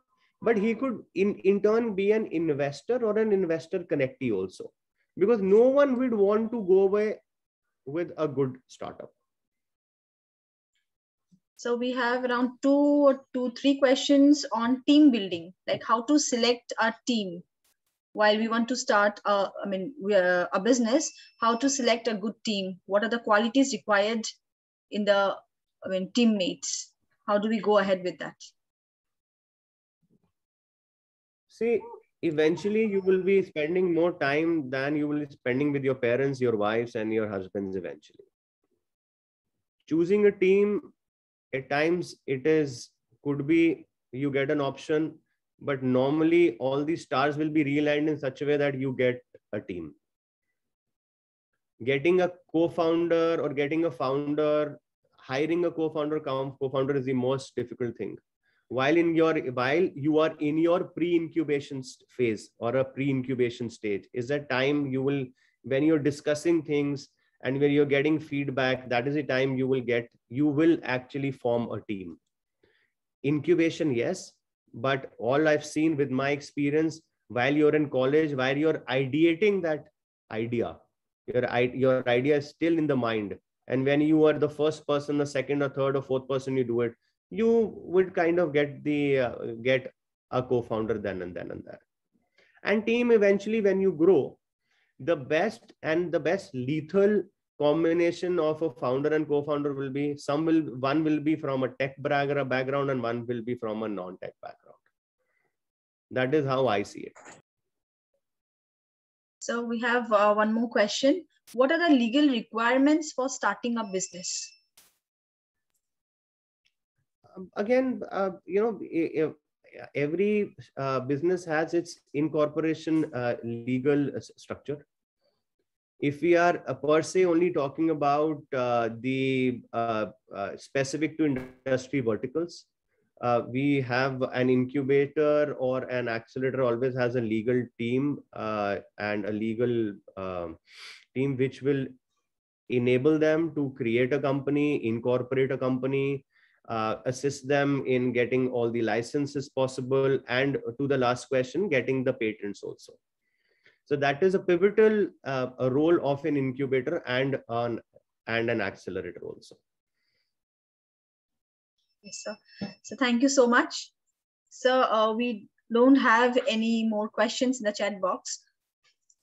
But he could in in turn be an investor or an investor connectee also. Because no one would want to go away with a good startup so we have around two or two three questions on team building like how to select a team. While we want to start a, I mean are uh, a business how to select a good team. What are the qualities required in the I mean teammates? How do we go ahead with that? See eventually you will be spending more time than you will be spending with your parents your wives and your husbands eventually. Choosing a team at times it is could be you get an option but normally all these stars will be realigned in such a way that you get a team. Getting a co-founder or getting a founder hiring a co-founder co-founder is the most difficult thing. While in your while you are in your pre-incubation phase or a pre-incubation stage is that time you will when you're discussing things and when you're getting feedback that is the time you will get you will actually form a team. Incubation yes but all i've seen with my experience while you're in college while you're ideating that idea your, your idea is still in the mind. And when you are the first person the second or third or fourth person you do it you would kind of get the uh, get a co-founder then and then and there. And team eventually when you grow the best and the best lethal combination of a founder and co-founder will be some will one will be from a tech background and one will be from a non-tech background. That is how i see it. So we have uh, one more question. What are the legal requirements for starting a business? Um, again uh, you know every uh, business has its incorporation uh, legal structure. If we are uh, per se only talking about uh, the uh, uh specific to industry verticals, uh, we have an incubator or an accelerator always has a legal team uh, and a legal um, team which will enable them to create a company, incorporate a company, assist them in getting all the licenses possible, and to the last question, getting the patents also. So that is a pivotal uh, a role of an incubator and an and an accelerator also. Yes, sir. So thank you so much. So uh, we don't have any more questions in the chat box.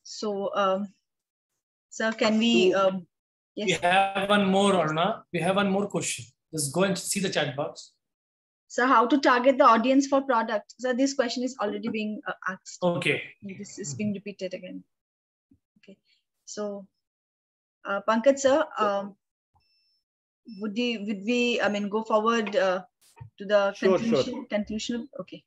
So, um, sir, can we? Um, yes. We have one more, Aruna. We have one more question. Just go and see the chat box. So how to target the audience for product? So this question is already being uh, asked. Okay. This is being repeated again. Okay. So, uh, Pankaj sir, um, would you would we I mean go forward uh, to the sure, conclusion? Sure. Conclusion. Okay.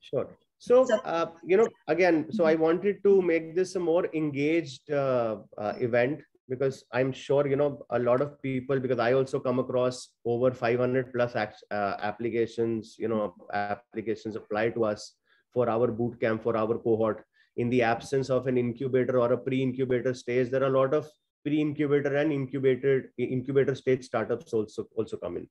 Sure. So uh, you know again, so I wanted to make this a more engaged uh, uh, event because i'm sure you know a lot of people because i also come across over 500 plus uh, applications you know applications apply to us for our boot camp for our cohort in the absence of an incubator or a pre-incubator stage, there are a lot of pre-incubator and incubated incubator stage startups also also come in.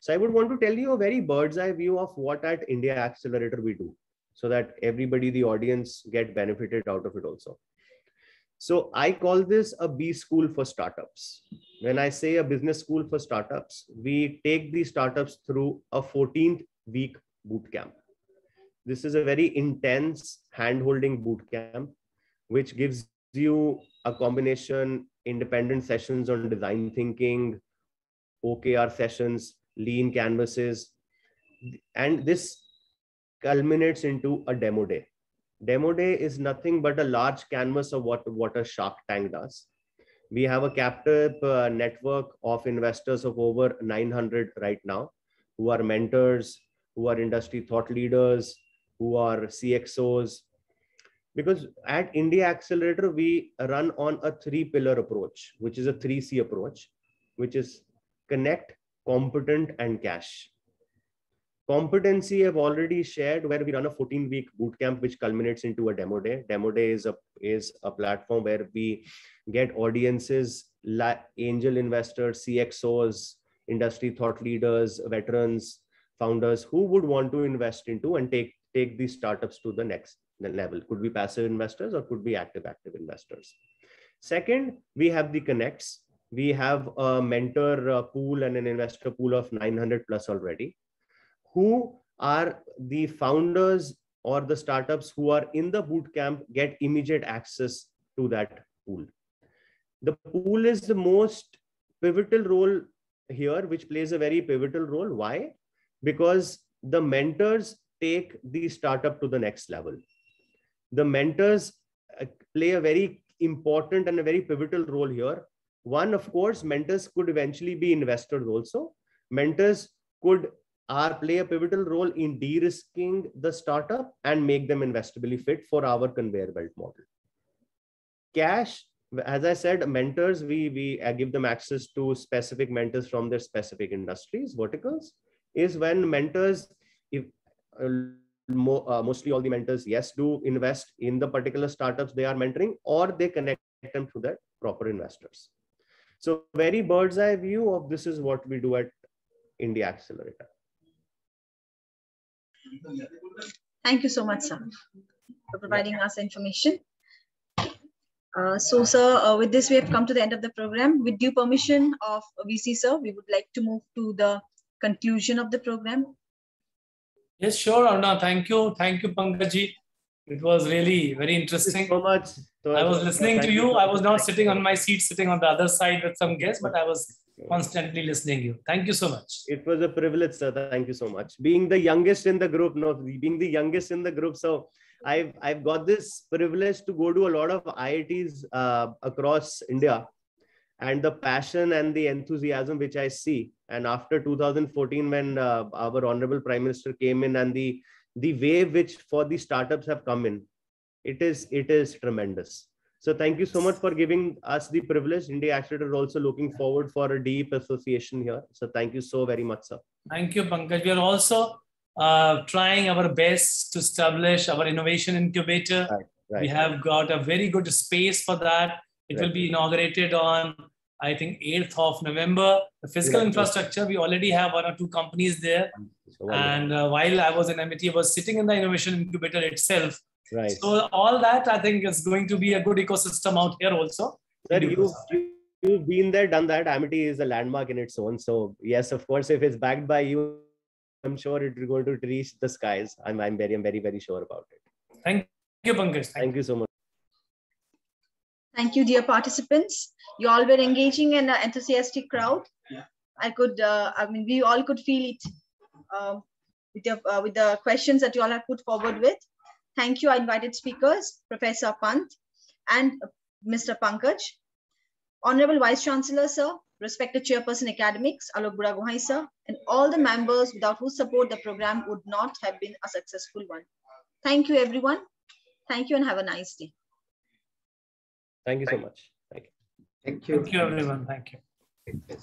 So I would want to tell you a very bird's eye view of what at India Accelerator we do, so that everybody, the audience, get benefited out of it also. So I call this a B school for startups. When I say a business school for startups, we take these startups through a 14th week boot camp. This is a very intense hand-holding boot camp, which gives you a combination independent sessions on design thinking, OKR sessions, lean canvases, and this culminates into a demo day. Demo day is nothing but a large canvas of what, what a Shark Tank does. We have a captive uh, network of investors of over 900 right now, who are mentors, who are industry thought leaders, who are CXOs. Because at India Accelerator, we run on a three pillar approach, which is a 3C approach, which is connect, competent, and cash. Competency I've already shared where we run a 14 week bootcamp, which culminates into a demo day. Demo day is a, is a platform where we get audiences, angel investors, CXOs, industry thought leaders, veterans, founders who would want to invest into and take, take these startups to the next level. Could be passive investors or could be active, active investors. Second, we have the connects. We have a mentor pool and an investor pool of 900 plus already who are the founders or the startups who are in the boot camp get immediate access to that pool. The pool is the most pivotal role here, which plays a very pivotal role. Why? Because the mentors take the startup to the next level. The mentors uh, play a very important and a very pivotal role here. One, of course, mentors could eventually be investors also. Mentors could are play a pivotal role in de-risking the startup and make them investably fit for our conveyor belt model. Cash, as I said, mentors, we, we give them access to specific mentors from their specific industries, verticals, is when mentors, if uh, mo uh, mostly all the mentors, yes, do invest in the particular startups they are mentoring, or they connect them to their proper investors. So very bird's eye view of this is what we do at India Accelerator. Thank you so much, sir, for providing us information. Uh, so, sir, uh, with this, we have come to the end of the program. With due permission of VC, sir, we would like to move to the conclusion of the program. Yes, sure, Aruna. Thank you. Thank you, Pankajji. It was really very interesting. so much. I was listening to you. I was not sitting on my seat, sitting on the other side with some guests, but I was constantly listening you. Thank you so much. It was a privilege, sir. Thank you so much. Being the youngest in the group, no, being the youngest in the group, so I've I've got this privilege to go to a lot of IITs uh, across India, and the passion and the enthusiasm which I see. And after 2014, when uh, our honorable Prime Minister came in, and the the way which for the startups have come in, it is it is tremendous. So thank you so much for giving us the privilege. India Accelerator is also looking forward for a deep association here. So thank you so very much, sir. Thank you, Pankaj. We are also uh, trying our best to establish our innovation incubator. Right, right. We have got a very good space for that. It right. will be inaugurated on, I think, 8th of November. The physical infrastructure, we already have one or two companies there. So and uh, while I was in Amity, I was sitting in the innovation incubator itself Right. So all that I think is going to be a good ecosystem out here also. Sir, you, you've been there, done that. Amity is a landmark in its own. So yes, of course, if it's backed by you, I'm sure it's going to reach the skies. I'm, I'm very, I'm very, very sure about it. Thank you, Pankaj. Thank, Thank you so much. Thank you, dear participants. You all were engaging in an enthusiastic crowd. Yeah. I could, uh, I mean, we all could feel it um, with, your, uh, with the questions that you all have put forward with. Thank you, our invited speakers, Professor Pant and Mr. Pankaj. Honorable Vice Chancellor, sir, respected Chairperson Academics, Alok Buragohain, sir, and all the members without whose support the program would not have been a successful one. Thank you, everyone. Thank you and have a nice day. Thank you so much. Thank you. Thank you. Thank you, everyone. Thank you.